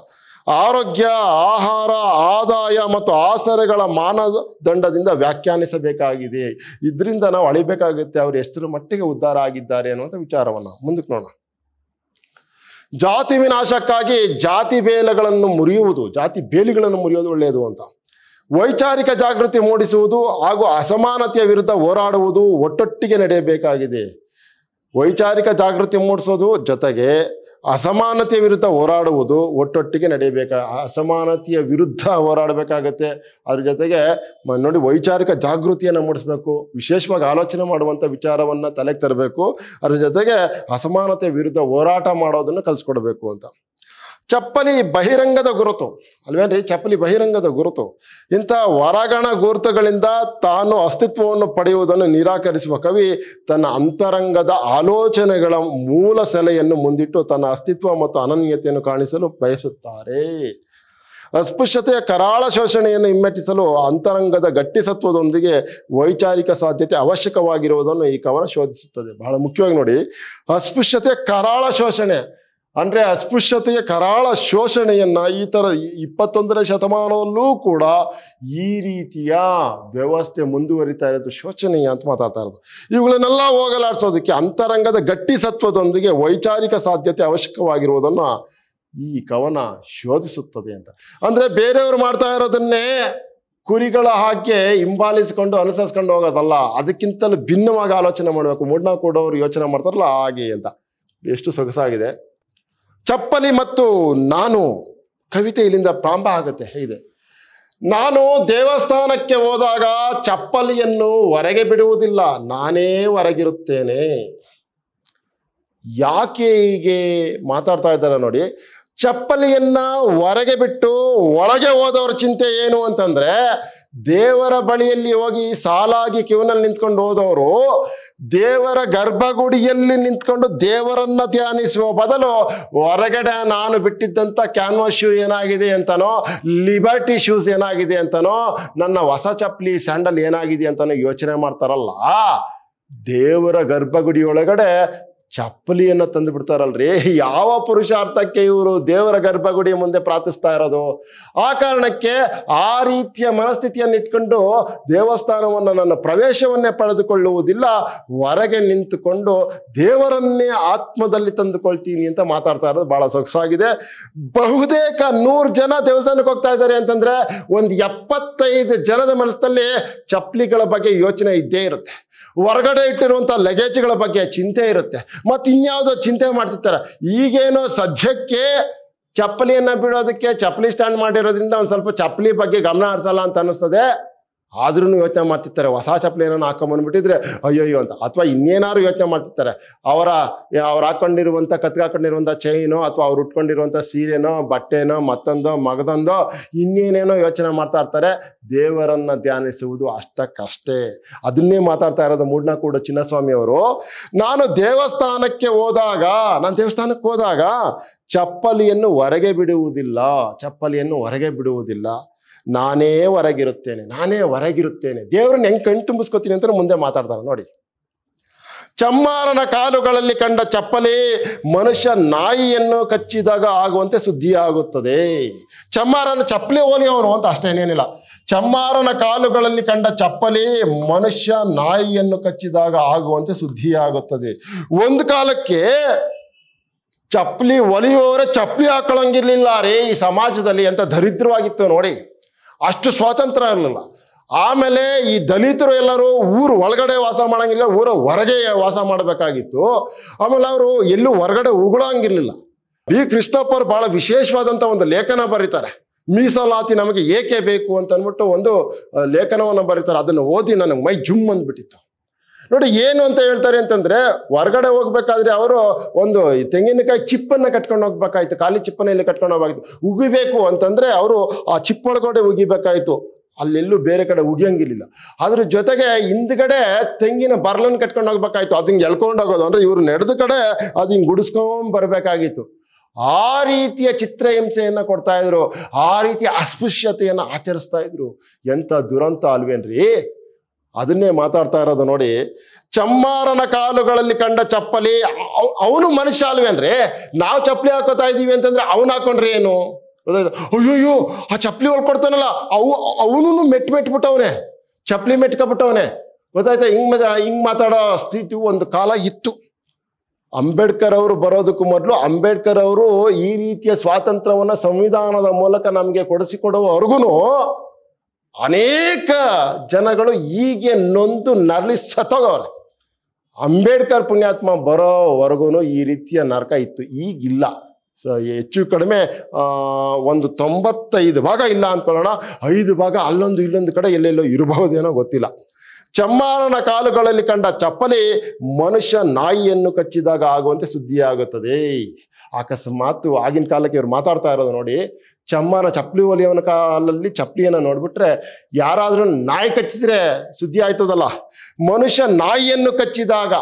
Speaker 1: ಆರೋಗ್ಯ, ಆಹಾರ, ಆದಾಯ ಮತ್ತು ಆಸರೆಗಳ ಮಾನದಂಡದಿಂದ ವ್ಯಾಖ್ಯಾನಿಸಬೇಕಾಗಿದೆ. ಇದರಿಂದ ನಾವು ಅಳಿಬೇಕಾಗುತ್ತೆ ಅವರು ಎಷ್ಟರ ಮಟ್ಟಿಗೆ ಉದ್ಧಾರ ಆಗಿದ್ದಾರೆ ಅನ್ನುವಂಥ ವಿಚಾರವನ್ನು. ಮುಂದಕ್ಕೆ ನೋಡೋಣ. ಜಾತಿ ವಿನಾಶಕ್ಕಾಗಿ ಜಾತಿ ಬೇಲಗಳನ್ನು ಮುರಿಯುವುದು, ಜಾತಿ ಬೇಲಿಗಳನ್ನು ಮುರಿಯೋದು ಒಳ್ಳೆಯದು ಅಂತ. ವೈಚಾರಿಕ ಜಾಗೃತಿ ಮೂಡಿಸುವುದು ಹಾಗೂ ಅಸಮಾನತೆಯ ವಿರುದ್ಧ ಹೋರಾಡುವುದು ಒಟ್ಟೊಟ್ಟಿಗೆ ನಡೆಯಬೇಕಾಗಿದೆ. ವೈಚಾರಿಕ ಜಾಗೃತಿ ಮೂಡಿಸೋದು ಜೊತೆಗೆ ಅಸಮಾನತೆಯ ವಿರುದ್ಧ ಹೋರಾಡುವುದು ಒಟ್ಟೊಟ್ಟಿಗೆ ನಡೆಯಬೇಕ? ಅಸಮಾನತೆಯ ವಿರುದ್ಧ ಹೋರಾಡಬೇಕಾಗತ್ತೆ. ಅದ್ರ ಜೊತೆಗೆ ನೋಡಿ ವೈಚಾರಿಕ ಜಾಗೃತಿಯನ್ನು ಮೂಡಿಸ್ಬೇಕು, ವಿಶೇಷವಾಗಿ ಆಲೋಚನೆ ಮಾಡುವಂಥ ವಿಚಾರವನ್ನು ತಲೆಗೆ ತರಬೇಕು, ಅದ್ರ ಜೊತೆಗೆ ಅಸಮಾನತೆಯ ವಿರುದ್ಧ ಹೋರಾಟ ಮಾಡೋದನ್ನು ಕಲಿಸ್ಕೊಡ್ಬೇಕು ಅಂತ. ಚಪ್ಪಲಿ ಬಹಿರಂಗದ ಗುರುತು. ಅಲ್ವೇನ್ರಿ? ಚಪ್ಪಲಿ ಬಹಿರಂಗದ ಗುರುತು. ಇಂಥ ವರಗಣ ಗುರುತುಗಳಿಂದ ತಾನು ಅಸ್ತಿತ್ವವನ್ನು ಪಡೆಯುವುದನ್ನು ನಿರಾಕರಿಸುವ ಕವಿ ತನ್ನ ಅಂತರಂಗದ ಆಲೋಚನೆಗಳ ಮೂಲ ಸೆಲೆಯನ್ನು ಮುಂದಿಟ್ಟು ತನ್ನ ಅಸ್ತಿತ್ವ ಮತ್ತು ಅನನ್ಯತೆಯನ್ನು ಕಾಣಿಸಲು ಬಯಸುತ್ತಾರೆ. ಅಸ್ಪೃಶ್ಯತೆಯ ಕರಾಳ ಶೋಷಣೆಯನ್ನು ಹಿಮ್ಮೆಟ್ಟಿಸಲು ಅಂತರಂಗದ ಗಟ್ಟಿ ಸತ್ವದೊಂದಿಗೆ ವೈಚಾರಿಕ ಸಾಧ್ಯತೆ ಅವಶ್ಯಕವಾಗಿರುವುದನ್ನು ಈ ಕವನ ಶೋಧಿಸುತ್ತದೆ. ಬಹಳ ಮುಖ್ಯವಾಗಿ ನೋಡಿ. ಅಸ್ಪೃಶ್ಯತೆಯ ಕರಾಳ ಶೋಷಣೆ. ಅಂದ್ರೆ ಅಸ್ಪೃಶ್ಯತೆಯ ಕರಾಳ ಶೋಷಣೆಯನ್ನು ಈ ಥರ ಇಪ್ಪತ್ತೊಂದನೇ ಶತಮಾನದಲ್ಲೂ ಕೂಡ ಈ ರೀತಿಯ ವ್ಯವಸ್ಥೆ ಮುಂದುವರಿತಾ ಇರೋದು ಶೋಚನೀಯ ಅಂತ ಮಾತಾಡ್ತಾ ಇರೋದು. ಇವುಗಳನ್ನೆಲ್ಲ ಹೋಗಲಾಡಿಸೋದಕ್ಕೆ ಅಂತರಂಗದ ಗಟ್ಟಿ ಸತ್ವದೊಂದಿಗೆ ವೈಚಾರಿಕ ಸಾಧ್ಯತೆ ಅವಶ್ಯಕವಾಗಿರುವುದನ್ನು ಈ ಕವನ ಶೋಧಿಸುತ್ತದೆ ಅಂತ. ಅಂದರೆ ಬೇರೆಯವರು ಮಾಡ್ತಾ ಇರೋದನ್ನೇ ಕುರಿಗಳ ಹಾಗೆ ಹಿಂಬಾಲಿಸಿಕೊಂಡು ಅನುಸರಿಸ್ಕೊಂಡು ಹೋಗೋದಲ್ಲ, ಅದಕ್ಕಿಂತಲೂ ಭಿನ್ನವಾಗಿ ಆಲೋಚನೆ ಮಾಡಬೇಕು. ಮೂಡ್ನಾ ಕೊಡೋರು ಯೋಚನೆ ಮಾಡ್ತಾರಲ್ಲ ಹಾಗೆ ಅಂತ. ಎಷ್ಟು ಸೊಗಸಾಗಿದೆ. ಚಪ್ಪಲಿ ಮತ್ತು ನಾನು ಕವಿತೆ ಇಲ್ಲಿಂದ ಪ್ರಾರಂಭ ಆಗುತ್ತೆ, ಹೇಗಿದೆ? ನಾನು ದೇವಸ್ಥಾನಕ್ಕೆ ಹೋದಾಗ ಚಪ್ಪಲಿಯನ್ನು ಹೊರಗೆ ಬಿಡುವುದಿಲ್ಲ, ನಾನೇ ಹೊರಗಿರುತ್ತೇನೆ. ಯಾಕೆ ಹೀಗೆ ಮಾತಾಡ್ತಾ ಇದ್ದಾರೆ ನೋಡಿ, ಚಪ್ಪಲಿಯನ್ನ ಹೊರಗೆ ಬಿಟ್ಟು ಒಳಗೆ ಹೋದವರ ಚಿಂತೆ ಏನು ಅಂತಂದ್ರೆ, ದೇವರ ಬಳಿಯಲ್ಲಿ ಹೋಗಿ ಸಾಲಾಗಿ ಕ್ಯೂನಲ್ಲಿ ನಿಂತ್ಕೊಂಡು ಹೋದವರು ದೇವರ ಗರ್ಭಗುಡಿಯಲ್ಲಿ ನಿಂತ್ಕೊಂಡು ದೇವರನ್ನ ಧ್ಯಾನಿಸುವ ಬದಲು ಹೊರಗಡೆ ನಾನು ಬಿಟ್ಟಿದ್ದಂಥ ಕ್ಯಾನ್ವಾಸ್ ಶೂ ಏನಾಗಿದೆ ಅಂತನೋ ಲಿಬರ್ಟಿ ಶೂಸ್ ಏನಾಗಿದೆ ಅಂತನೋ, ನನ್ನ ಹೊಸ ಚಪ್ಪಲಿ ಸ್ಯಾಂಡಲ್ ಏನಾಗಿದೆ ಅಂತನೋ ಯೋಚನೆ ಮಾಡ್ತಾರಲ್ಲ. ದೇವರ ಗರ್ಭಗುಡಿ ಒಳಗಡೆ ಚಪ್ಪಲಿಯನ್ನು ತಂದು ಬಿಡ್ತಾರಲ್ರಿ? ಯಾವ ಪುರುಷಾರ್ಥಕ್ಕೆ ಇವರು ದೇವರ ಗರ್ಭಗುಡಿ ಮುಂದೆ ಪ್ರಾರ್ಥಿಸ್ತಾ ಇರೋದು? ಆ ಕಾರಣಕ್ಕೆ ಆ ರೀತಿಯ ಮನಸ್ಥಿತಿಯನ್ನು ಇಟ್ಕೊಂಡು ದೇವಸ್ಥಾನವನ್ನು ನನ್ನ ಪ್ರವೇಶವನ್ನೇ ಪಡೆದುಕೊಳ್ಳುವುದಿಲ್ಲ. ಹೊರಗೆ ನಿಂತುಕೊಂಡು ದೇವರನ್ನೇ ಆತ್ಮದಲ್ಲಿ ತಂದುಕೊಳ್ತೀನಿ ಅಂತ ಮಾತಾಡ್ತಾ ಇರೋದು ಬಹಳ ಸೊಗಸಾಗಿದೆ. ಬಹುತೇಕ ನೂರು ಜನ ದೇವಸ್ಥಾನಕ್ಕೆ ಹೋಗ್ತಾ ಇದ್ದಾರೆ ಅಂತಂದ್ರೆ ಒಂದು ಎಪ್ಪತ್ತೈದು ಜನದ ಮನಸ್ಸಲ್ಲಿ ಚಪ್ಪಲಿಗಳ ಬಗ್ಗೆ ಯೋಚನೆ ಇದ್ದೇ ಇರುತ್ತೆ. ಹೊರಗಡೆ ಇಟ್ಟಿರುವಂಥ ಲಗೇಜ್ಗಳ ಬಗ್ಗೆ ಚಿಂತೆ ಇರುತ್ತೆ. ಮತ್ತು ಇನ್ಯಾವುದೋ ಚಿಂತೆ ಮಾಡ್ತಿರ್ತಾರೆ. ಈಗೇನೋ ಸದ್ಯಕ್ಕೆ ಚಪ್ಪಲಿಯನ್ನು ಬಿಡೋದಕ್ಕೆ ಚಪ್ಪಲಿ ಸ್ಟ್ಯಾಂಡ್ ಮಾಡಿರೋದ್ರಿಂದ ಒಂದು ಸ್ವಲ್ಪ ಚಪ್ಪಲಿ ಬಗ್ಗೆ ಗಮನ ಹರಿಸಲ್ಲ ಅಂತ ಅನ್ನಿಸ್ತದೆ. ಆದ್ರೂ ಯೋಚನೆ ಮಾಡ್ತಿರ್ತಾರೆ. ಹೊಸ ಚಪ್ಪಲಿ ಏನೋ ಹಾಕೊಂಬಂದ್ಬಿಟ್ಟಿದ್ರೆ ಅಯ್ಯೋ ಅಂತ. ಅಥವಾ ಇನ್ನೇನಾದ್ರು ಯೋಚನೆ ಮಾಡ್ತಿರ್ತಾರೆ. ಅವರ, ಅವ್ರು ಹಾಕೊಂಡಿರುವಂಥ ಕತ್ಗೆ ಹಾಕೊಂಡಿರುವಂಥ ಚೈನೋ ಅಥವಾ ಅವ್ರು ಉಟ್ಕೊಂಡಿರುವಂಥ ಸೀರೆನೋ, ಬಟ್ಟೆನೋ, ಮತ್ತೊಂದೋ, ಮಗದೊಂದೋ ಇನ್ನೇನೇನೋ ಯೋಚನೆ ಮಾಡ್ತಾ ಇರ್ತಾರೆ. ದೇವರನ್ನು ಧ್ಯಾನಿಸುವುದು ಅಷ್ಟಕ್ಕಷ್ಟೇ. ಅದನ್ನೇ ಮಾತಾಡ್ತಾ ಇರೋದು ಮೂಡ್ನ ಕೂಡ ಚಿನ್ನಸ್ವಾಮಿ ಅವರು. ನಾನು ದೇವಸ್ಥಾನಕ್ಕೆ ಹೋದಾಗ, ನಾನು ದೇವಸ್ಥಾನಕ್ಕೆ ಹೋದಾಗ ಚಪ್ಪಲಿಯನ್ನು ಹೊರಗೆ ಬಿಡುವುದಿಲ್ಲ. ಚಪ್ಪಲಿಯನ್ನು ಹೊರಗೆ ಬಿಡುವುದಿಲ್ಲ. ನಾನೇ ಹೊರಗಿರುತ್ತೇನೆ ನಾನೇ ಹೊರಗಿರುತ್ತೇನೆ. ದೇವ್ರನ್ನ ಹೆಂಗ್ ಕಣ್ ತುಂಬಿಸ್ಕೋತೀನಿ ಅಂತ ಮುಂದೆ ಮಾತಾಡ್ತಾರೆ ನೋಡಿ. ಚಮ್ಮಾರನ ಕಾಲುಗಳಲ್ಲಿ ಕಂಡ ಚಪ್ಪಲಿ ಮನುಷ್ಯ ನಾಯಿಯನ್ನು ಕಚ್ಚಿದಾಗ ಆಗುವಂತೆ ಸುದ್ದಿ ಆಗುತ್ತದೆ ಚಮ್ಮಾರನ ಚಪ್ಪಲಿ ಓಲಿ ಅವನು ಅಂತ ಅಷ್ಟೇನೇನಿಲ್ಲ ಚಮ್ಮಾರನ ಕಾಲುಗಳಲ್ಲಿ ಕಂಡ ಚಪ್ಪಲಿ ಮನುಷ್ಯ ನಾಯಿಯನ್ನು ಕಚ್ಚಿದಾಗ ಆಗುವಂತೆ ಸುದ್ದಿ ಆಗುತ್ತದೆ ಒಂದು ಕಾಲಕ್ಕೆ ಚಪ್ಪಲಿ ಒಲಿಯುವವರೇ ಚಪ್ಪಲಿ ಹಾಕೊಳ್ಳಂಗಿರ್ಲಿಲ್ಲ ರೇ ಈ ಸಮಾಜದಲ್ಲಿ ಅಂತ ದರಿದ್ರವಾಗಿತ್ತು ನೋಡಿ. ಅಷ್ಟು ಸ್ವಾತಂತ್ರ್ಯ ಇರಲಿಲ್ಲ. ಆಮೇಲೆ ಈ ದಲಿತರು ಎಲ್ಲರೂ ಊರು ಒಳಗಡೆ ವಾಸ ಮಾಡಂಗಿಲ್ಲ, ಊರ ಹೊರಗೆ ವಾಸ ಮಾಡಬೇಕಾಗಿತ್ತು. ಆಮೇಲೆ ಅವರು ಎಲ್ಲೂ ಹೊರಗಡೆ ಉಗುಳಂಗಿರ್ಲಿಲ್ಲ. ಬಿ. ಕೃಷ್ಣಪ್ಪ ಅವರು ಬಹಳ ವಿಶೇಷವಾದಂಥ ಒಂದು ಲೇಖನ ಬರೀತಾರೆ. ಮೀಸಲಾತಿ ನಮಗೆ ಏಕೆ ಬೇಕು ಅಂತ ಅಂದ್ಬಿಟ್ಟು ಒಂದು ಲೇಖನವನ್ನು ಬರೀತಾರೆ. ಅದನ್ನು ಓದಿ ನನಗೆ ಮೈ ಜುಮ್ ಅಂದ್ಬಿಟ್ಟಿತ್ತು. ನೋಡಿ, ಏನು ಅಂತ ಹೇಳ್ತಾರೆ ಅಂತಂದ್ರೆ, ಹೊರಗಡೆ ಹೋಗ್ಬೇಕಾದ್ರೆ ಅವರು ಒಂದು ತೆಂಗಿನಕಾಯಿ ಚಿಪ್ಪನ್ನ ಕಟ್ಕೊಂಡು ಹೋಗ್ಬೇಕಾಯ್ತು, ಖಾಲಿ ಚಿಪ್ಪನ್ನ ಇಲ್ಲಿ ಕಟ್ಕೊಂಡು ಹೋಗ್ಬೇಕಾಯ್ತು. ಉಗಿಬೇಕು ಅಂತಂದ್ರೆ ಅವರು ಆ ಚಿಪ್ಪೊಳಗಡೆ ಉಗಿಬೇಕಾಯಿತು. ಅಲ್ಲೆಲ್ಲೂ ಬೇರೆ ಕಡೆ ಉಗಿಯಂಗಿರ್ಲಿಲ್ಲ. ಅದ್ರ ಜೊತೆಗೆ ಹಿಂದ್ಗಡೆ ತೆಂಗಿನ ಬರ್ಲನ್ನು ಕಟ್ಕೊಂಡು ಹೋಗ್ಬೇಕಾಯ್ತು. ಅದು ಹಿಂಗೆ ಎಳ್ಕೊಂಡು ಹೋಗೋದು. ಅಂದ್ರೆ ಇವ್ರು ನಡೆದ ಕಡೆ ಅದು ಹಿಂಗೆ ಗುಡಿಸ್ಕೊಂಡ್ ಬರ್ಬೇಕಾಗಿತ್ತು. ಆ ರೀತಿಯ ಚಿತ್ರಹಿಂಸೆಯನ್ನು ಕೊಡ್ತಾ ಇದ್ರು. ಆ ರೀತಿಯ ಅಸ್ಪೃಶ್ಯತೆಯನ್ನು ಆಚರಿಸ್ತಾ ಇದ್ರು. ಎಂತ ದುರಂತ ಅಲ್ವೇನ್ರಿ? ಅದನ್ನೇ ಮಾತಾಡ್ತಾ ಇರೋದು ನೋಡಿ, ಚಮ್ಮಾರನ ಕಾಲುಗಳಲ್ಲಿ ಕಂಡ ಚಪ್ಪಲಿ ಅವನು ಮನುಷ್ಯ ಅಲ್ವೇನ್ರಿ ನಾವು ಚಪ್ಪಲಿ ಹಾಕೋತಾ ಇದ್ದೀವಿ ಅಂತಂದ್ರೆ ಅವನು ಹಾಕೊಂಡ್ರೆ ಏನು? ಅಯ್ಯೋ ಆ ಚಪ್ಪಲಿ ಹೊಲ್ಕೊಡ್ತಾನಲ್ಲ ಅವು ಅವನು ಮೆಟ್ ಮೆಟ್ಬಿಟ್ಟವನೆ, ಚಪ್ಪಲಿ ಮೆಟ್ಕೊಬಿಟ್ಟವನೆ. ಗೊತ್ತಾಯ್ತಾ? ಹಿಂಗ್ ಮಜಾ, ಹಿಂಗ್ ಮಾತಾಡೋ ಸ್ಥಿತಿ ಒಂದು ಕಾಲ ಇತ್ತು. ಅಂಬೇಡ್ಕರ್ ಅವರು ಬರೋದಕ್ಕೂ ಮೊದಲು ಅಂಬೇಡ್ಕರ್ ಅವರು ಈ ರೀತಿಯ ಸ್ವಾತಂತ್ರ್ಯವನ್ನ ಸಂವಿಧಾನದ ಮೂಲಕ ನಮಗೆ ಕೊಡಿಸಿಕೊಡುವವರೆಗೂ ಅನೇಕ ಜನಗಳು ಹೀಗೆ ನೊಂದು ನರಳಿ ಸತ್ತೋಗವ್ರೆ. ಅಂಬೇಡ್ಕರ್ ಪುಣ್ಯಾತ್ಮ ಬರೋವರೆಗೂ ಈ ರೀತಿಯ ನರಕ ಇತ್ತು. ಈಗಿಲ್ಲ. ಸೊ, ಹೆಚ್ಚು ಕಡಿಮೆ ಒಂದು ತೊಂಬತ್ತೈದು ಭಾಗ ಇಲ್ಲ ಅಂದ್ಕೊಳ್ಳೋಣ. ಐದು ಭಾಗ ಅಲ್ಲೊಂದು ಇಲ್ಲೊಂದು ಕಡೆ ಎಲ್ಲೆಲ್ಲೋ ಇರಬಹುದೇನೋ ಗೊತ್ತಿಲ್ಲ. ಚಮ್ಮಾರನ ಕಾಲುಗಳಲ್ಲಿ ಕಂಡ ಚಪ್ಪಲಿ ಮನುಷ್ಯ ನಾಯಿಯನ್ನು ಕಚ್ಚಿದಾಗ ಆಗುವಂತೆ ಸುದ್ದಿಯಾಗುತ್ತದೆ. ಅಕಸ್ಮಾತ್ ಆಗಿನ ಕಾಲಕ್ಕೆ ಇವ್ರು ಮಾತಾಡ್ತಾ ಇರೋದು ನೋಡಿ. ಚಮ್ಮನ ಚಪ್ಪಲಿ ಒಲಿಯವನ ಕಾಲಲ್ಲಿ ಚಪ್ಪಲಿಯನ್ನು ನೋಡ್ಬಿಟ್ರೆ ಯಾರಾದರೂ ನಾಯಿ ಕಚ್ಚಿದ್ರೆ ಸುದ್ದಿ ಆಯ್ತದಲ್ಲ? ಮನುಷ್ಯ ನಾಯಿಯನ್ನು ಕಚ್ಚಿದಾಗ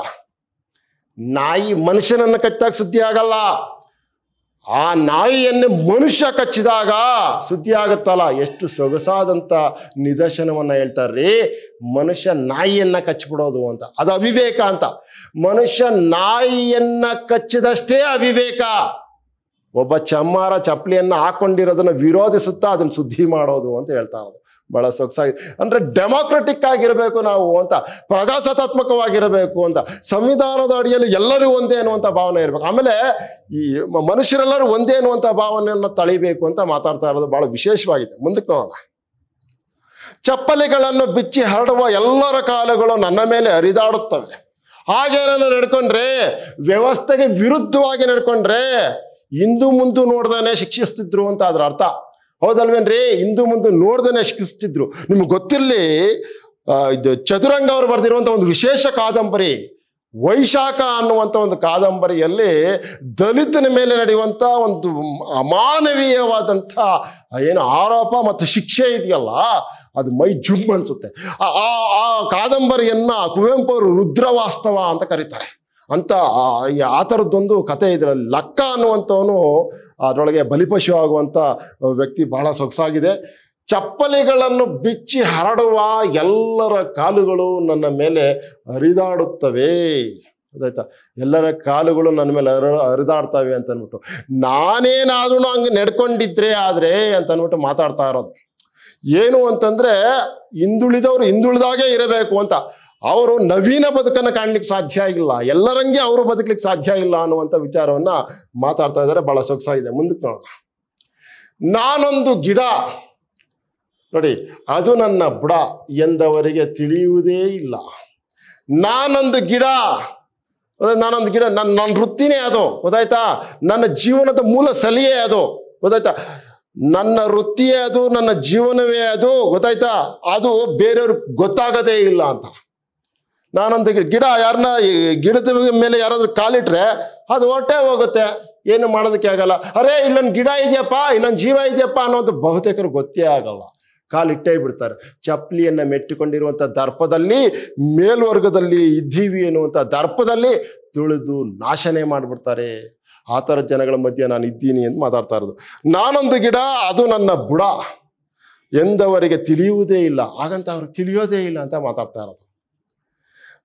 Speaker 1: ನಾಯಿ ಮನುಷ್ಯನನ್ನು ಕಚ್ಚಿದಾಗ ಸುದ್ದಿ ಆಗಲ್ಲ. ಆ ನಾಯಿಯನ್ನು ಮನುಷ್ಯ ಕಚ್ಚಿದಾಗ ಸುದ್ದಿ ಆಗುತ್ತಲ್ಲ? ಎಷ್ಟು ಸೊಗಸಾದಂಥ ನಿದರ್ಶನವನ್ನು ಹೇಳ್ತಾರ್ರಿ. ಮನುಷ್ಯ ನಾಯಿಯನ್ನ ಕಚ್ಚಿಬಿಡೋದು ಅಂತ. ಅದು ಅವಿವೇಕ ಅಂತ. ಮನುಷ್ಯ ನಾಯಿಯನ್ನ ಕಚ್ಚಿದಷ್ಟೇ ಅವಿವೇಕ. ಒಬ್ಬ ಚಮ್ಮಾರ ಚಪ್ಪಲಿಯನ್ನು ಹಾಕೊಂಡಿರೋದನ್ನು ವಿರೋಧಿಸುತ್ತಾ ಅದನ್ನು ಸುದ್ದಿ ಮಾಡೋದು ಅಂತ ಹೇಳ್ತಾ ಇರೋದು. ಬಹಳ ಸೊಗಸಾಗಿದೆ ಅಂದರೆ ಡೆಮೋಕ್ರೆಟಿಕ್ ಆಗಿರಬೇಕು ನಾವು ಅಂತ, ಪ್ರಜಾಸತ್ತಾತ್ಮಕವಾಗಿರಬೇಕು ಅಂತ, ಸಂವಿಧಾನದ ಅಡಿಯಲ್ಲಿ ಎಲ್ಲರೂ ಒಂದೇ ಅನ್ನುವಂಥ ಭಾವನೆ ಇರಬೇಕು. ಆಮೇಲೆ ಈ ಮನುಷ್ಯರೆಲ್ಲರೂ ಒಂದೇ ಅನ್ನುವಂಥ ಭಾವನೆಯನ್ನು ತಳಿಬೇಕು ಅಂತ ಮಾತಾಡ್ತಾ ಇರೋದು ಬಹಳ ವಿಶೇಷವಾಗಿದೆ. ಮುಂದಕ್ಕೆ ನೋಡೋಣ. ಚಪ್ಪಲಿಗಳನ್ನು ಬಿಚ್ಚಿ ಹರಡುವ ಎಲ್ಲರ ಕಾಲುಗಳು ನನ್ನ ಮೇಲೆ ಹರಿದಾಡುತ್ತವೆ. ಹಾಗೇನನ್ನು ನಡ್ಕೊಂಡ್ರೆ, ವ್ಯವಸ್ಥೆಗೆ ವಿರುದ್ಧವಾಗಿ ನಡ್ಕೊಂಡ್ರೆ ಹಿಂದು ಮುಂದು ನೋಡ್ದಾನೆ ಶಿಕ್ಷಿಸ್ತಿದ್ರು ಅಂತ ಅದ್ರ ಅರ್ಥ. ಹೌದಲ್ವೇನ್ರಿ? ಹಿಂದೂ ಮುಂದೆ ನೋಡ್ದೇ ಶಿಕ್ಷಿಸ್ತಿದ್ರು. ನಿಮ್ಗೆ ಗೊತ್ತಿರಲಿ ಇದು ಚತುರಂಗ ಅವರು ಬರೆದಿರುವಂಥ ಒಂದು ವಿಶೇಷ ಕಾದಂಬರಿ, ವೈಶಾಖ ಅನ್ನುವಂಥ ಒಂದು ಕಾದಂಬರಿಯಲ್ಲಿ ದಲಿತನ ಮೇಲೆ ನಡೆಯುವಂಥ ಒಂದು ಅಮಾನವೀಯವಾದಂಥ, ಏನು ಆರೋಪ ಮತ್ತು ಶಿಕ್ಷೆ ಇದೆಯಲ್ಲ, ಅದು ಮೈ ಜುಮ್ ಅನಿಸುತ್ತೆ. ಆ- ಆ ಕಾದಂಬರಿಯನ್ನ ಕುವೆಂಪು ಅವರು ರುದ್ರವಾಸ್ತವ ಅಂತ ಕರೀತಾರೆ. ಅಂತ ಆ- ಥರದ್ದೊಂದು ಕತೆ ಇದರಲ್ಲಿ ಲಕ್ಕ ಅನ್ನುವಂಥವನು ಅದರೊಳಗೆ ಬಲಿಪಶು ಆಗುವಂಥ ವ್ಯಕ್ತಿ ಬಹಳ ಸೊಗಸಾಗಿದೆ. ಚಪ್ಪಲಿಗಳನ್ನು ಬಿಚ್ಚಿ ಹರಡುವ ಎಲ್ಲರ ಕಾಲುಗಳು ನನ್ನ ಮೇಲೆ ಹರಿದಾಡುತ್ತವೆ. ಅದಾಯ್ತಾ? ಎಲ್ಲರ ಕಾಲುಗಳು ನನ್ನ ಮೇಲೆ ಹರ, ಹರಿದಾಡ್ತವೆ ಅಂತ ಅಂದ್ಬಿಟ್ಟು ನಾನೇನಾದ್ರೂ ಹಂಗೆ ನಡ್ಕೊಂಡಿದ್ರೆ ಆದರೆ ಅಂತ ಅಂದ್ಬಿಟ್ಟು ಮಾತಾಡ್ತಾ ಇರೋದು. ಏನು ಅಂತಂದ್ರೆ ಹಿಂದುಳಿದವರು ಹಿಂದುಳಿದಾಗೆ ಇರಬೇಕು ಅಂತ. ಅವರು ನವೀನ ಬದುಕನ್ನು ಕಾಣ್ಲಿಕ್ಕೆ ಸಾಧ್ಯ ಇಲ್ಲ. ಎಲ್ಲರಂಗೆ ಅವರು ಬದುಕಲಿಕ್ಕೆ ಸಾಧ್ಯ ಇಲ್ಲ ಅನ್ನುವಂಥ ವಿಚಾರವನ್ನ ಮಾತಾಡ್ತಾ ಇದ್ದಾರೆ. ಬಹಳ ಸೊಗಸಾಗಿದೆ. ಮುಂದಕ್ಕೆ ನೋಡೋಣ. ನಾನೊಂದು ಗಿಡ. ನೋಡಿ, ಅದು ನನ್ನ ಬುಡ ಎಂದವರಿಗೆ ತಿಳಿಯುವುದೇ ಇಲ್ಲ. ನಾನೊಂದು ಗಿಡ? ನಾನೊಂದು ಗಿಡ. ನನ್ನ ನನ್ನ ವೃತ್ತಿನೇ ಅದು. ಗೊತ್ತಾಯ್ತಾ? ನನ್ನ ಜೀವನದ ಮೂಲ ಸಲಿಯೇ ಅದು. ಗೊತ್ತಾಯ್ತಾ? ನನ್ನ ವೃತ್ತಿಯೇ ಅದು, ನನ್ನ ಜೀವನವೇ ಅದು. ಗೊತ್ತಾಯ್ತಾ? ಅದು ಬೇರೆಯವ್ರಿಗೆ ಗೊತ್ತಾಗದೇ ಇಲ್ಲ ಅಂತ. ನಾನೊಂದು ಗಿಡ ಯಾರನ್ನ ಗಿಡದ ಮೇಲೆ ಯಾರಾದರೂ ಕಾಲಿಟ್ರೆ ಅದು ಹೊಟ್ಟೆ ಹೋಗುತ್ತೆ. ಏನು ಮಾಡೋದಕ್ಕೆ ಆಗಲ್ಲ. ಅರೇ, ಇಲ್ಲೊಂದು ಗಿಡ ಇದೆಯಪ್ಪ, ಇಲ್ಲೊಂದು ಜೀವ ಇದೆಯಪ್ಪ ಅನ್ನೋದು ಬಹುತೇಕರು ಗೊತ್ತೇ ಆಗಲ್ಲ. ಕಾಲಿಟ್ಟೇ ಬಿಡ್ತಾರೆ. ಚಪ್ಪಲಿಯನ್ನು ಮೆಟ್ಟಿಕೊಂಡಿರುವಂಥ ದರ್ಪದಲ್ಲಿ, ಮೇಲ್ವರ್ಗದಲ್ಲಿ ಇದ್ದೀವಿ ಎನ್ನುವಂಥ ದರ್ಪದಲ್ಲಿ ತುಳಿದು ನಾಶನೇ ಮಾಡಿಬಿಡ್ತಾರೆ. ಆ ಥರ ಜನಗಳ ಮಧ್ಯೆ ನಾನು ಇದ್ದೀನಿ ಅಂತ ಮಾತಾಡ್ತಾ ಇರೋದು. ನಾನೊಂದು ಗಿಡ, ಅದು ನನ್ನ ಬುಡ ಎಂದವರಿಗೆ ತಿಳಿಯುವುದೇ ಇಲ್ಲ. ಹಾಗಂತ ಅವ್ರಿಗೆ ತಿಳಿಯೋದೇ ಇಲ್ಲ ಅಂತ ಮಾತಾಡ್ತಾ ಇರೋದು.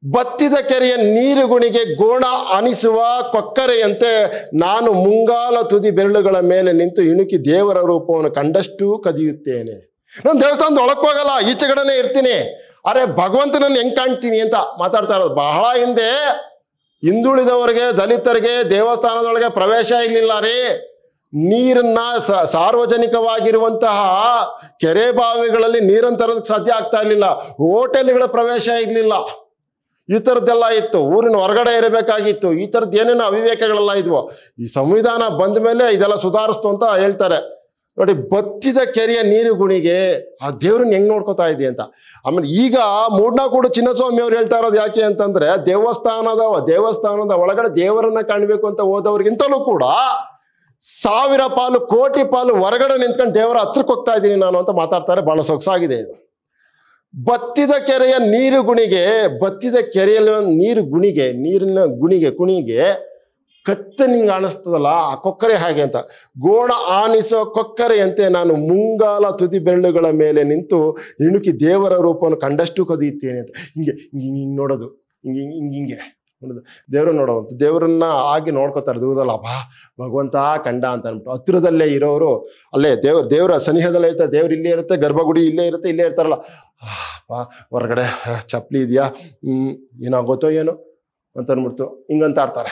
Speaker 1: ಬತ್ತಿದ ಕೆರೆಯ ನೀರು ಗುಣಿಗೆ ಗೋಣ ಅನಿಸುವ ಕೊಕ್ಕರೆಯಂತೆ ನಾನು ಮುಂಗಾಲ ತುದಿ ಬೆರಳುಗಳ ಮೇಲೆ ನಿಂತು ಇಣುಕಿ ದೇವರ ರೂಪವನ್ನು ಕಂಡಷ್ಟು ಕದಿಯುತ್ತೇನೆ. ನಾನು ದೇವಸ್ಥಾನದ ಒಳಕ್ಕೆ ಹೋಗಲ್ಲ ಇರ್ತೀನಿ. ಅರೆ, ಭಗವಂತನನ್ನು ಹೆಂಗೆ ಕಾಣ್ತೀನಿ ಅಂತ ಮಾತಾಡ್ತಾ ಇರೋದು ಬಹಳ ಹಿಂದೆ. ಹಿಂದುಳಿದವರಿಗೆ, ದಲಿತರಿಗೆ, ದೇವಸ್ಥಾನದೊಳಗೆ ಪ್ರವೇಶ ಇರಲಿಲ್ಲ ರೀ. ನೀರನ್ನ ಸಾರ್ವಜನಿಕವಾಗಿರುವಂತಹ ಕೆರೆ ಬಾವಿಗಳಲ್ಲಿ ನೀರನ್ನು ತರೋದಕ್ಕೆ ಸಾಧ್ಯ ಆಗ್ತಾ ಇರಲಿಲ್ಲ. ಹೋಟೆಲ್ಗಳ ಪ್ರವೇಶ ಇರಲಿಲ್ಲ. ಈ ಥರದ್ದೆಲ್ಲ ಇತ್ತು. ಊರಿನ ಹೊರಗಡೆ ಇರಬೇಕಾಗಿತ್ತು. ಈ ಥರದ್ದು ಏನೇನೋ ಅವಿವೇಕಗಳೆಲ್ಲ ಇದ್ವು. ಈ ಸಂವಿಧಾನ ಬಂದ ಮೇಲೆ ಇದೆಲ್ಲ ಸುಧಾರಿಸ್ತು ಅಂತ ಹೇಳ್ತಾರೆ. ನೋಡಿ, ಬತ್ತಿದ ಕೆರೆಯ ನೀರು ಗುಣಿಗೆ ಆ ದೇವ್ರನ್ನ ಹೆಂಗ್ ನೋಡ್ಕೋತಾ ಇದೆ ಅಂತ. ಆಮೇಲೆ ಈಗ ಮೂಡ್ನಾಕೂಡು ಚಿನ್ನಸ್ವಾಮಿ ಅವ್ರು ಹೇಳ್ತಾ ಇರೋದು ಯಾಕೆ ಅಂತಂದ್ರೆ, ದೇವಸ್ಥಾನದ ದೇವಸ್ಥಾನದ ಒಳಗಡೆ ದೇವರನ್ನ ಕಾಣಬೇಕು ಅಂತ ಹೋದವ್ರಿಗಿಂತಲೂ ಕೂಡ ಸಾವಿರ ಪಾಲು, ಕೋಟಿ ಪಾಲು ಹೊರಗಡೆ ನಿಂತ್ಕೊಂಡು ದೇವರ ಹತ್ರಕ್ಕೆ ಹೋಗ್ತಾ ಇದ್ದೀನಿ ನಾನು ಅಂತ ಮಾತಾಡ್ತಾರೆ. ಬಹಳ ಸೊಗಸಾಗಿದೆ ಇದು. ಬತ್ತಿದ ಕೆರೆಯ ನೀರು ಗುಣಿಗೆ, ಬತ್ತಿದ ಕೆರೆಯಲ್ಲಿ ಒಂದು ನೀರು ಗುಣಿಗೆ, ನೀರಿನ ಗುಣಿಗೆ, ಕುಣಿಗೆ ಕತ್ತೆ ನಿಂಗೆ ಅನಿಸ್ತದಲ್ಲ ಆ ಕೊಕ್ಕರೆ ಹಾಗೆ ಅಂತ. ಗೋಣ ಆನಿಸೋ ಕೊಕ್ಕರೆಯಂತೆ ನಾನು ಮುಂಗಾಲ ತುದಿ ಬೆರಳುಗಳ ಮೇಲೆ ನಿಂತು ಇಣುಕಿ ದೇವರ ರೂಪವನ್ನು ಕಂಡಷ್ಟು ಕದಿಯುತ್ತೇನೆ ಅಂತ. ಹಿಂಗೆ ಹಿಂಗೆ ಹಿಂಗೆ ಹಿಂಗೆ ನೋಡೋದು. ಹಿಂಗೆ ಹಿಂಗೆ ಹಿಂಗೆ. ದೇವ್ರನ್ನ ನೋಡೋದು ದೇವರನ್ನ ಆಗಿ ನೋಡ್ಕೋತಾರೆ ದೂರದಲ್ಲಿ ಅಬ್ಬಾ ಭಗವಂತ ಕಂಡ ಅಂತ ಅಂದ್ಬಿಟ್ಟು. ಹತ್ತಿರದಲ್ಲೇ ಇರೋರು, ಅಲ್ಲೇ ದೇವ್ರ ದೇವರ ಸನಿಹದಲ್ಲೇ ಇರ್ತಾರೆ ದೇವ್ರು ಇಲ್ಲೇ ಇರುತ್ತೆ, ಗರ್ಭಗುಡಿ ಇಲ್ಲೇ ಇರುತ್ತೆ, ಇಲ್ಲೇ ಇರ್ತಾರಲ್ಲ. ಬಾ, ಹೊರಗಡೆ ಚಪ್ಪಲಿ ಇದೆಯಾ? ಏನಾಗೋತೋ ಏನು? ಅಂತ ಅಂದ್ಬಿಡ್ತು. ಹಿಂಗಂತ ಆಡ್ತಾರೆ.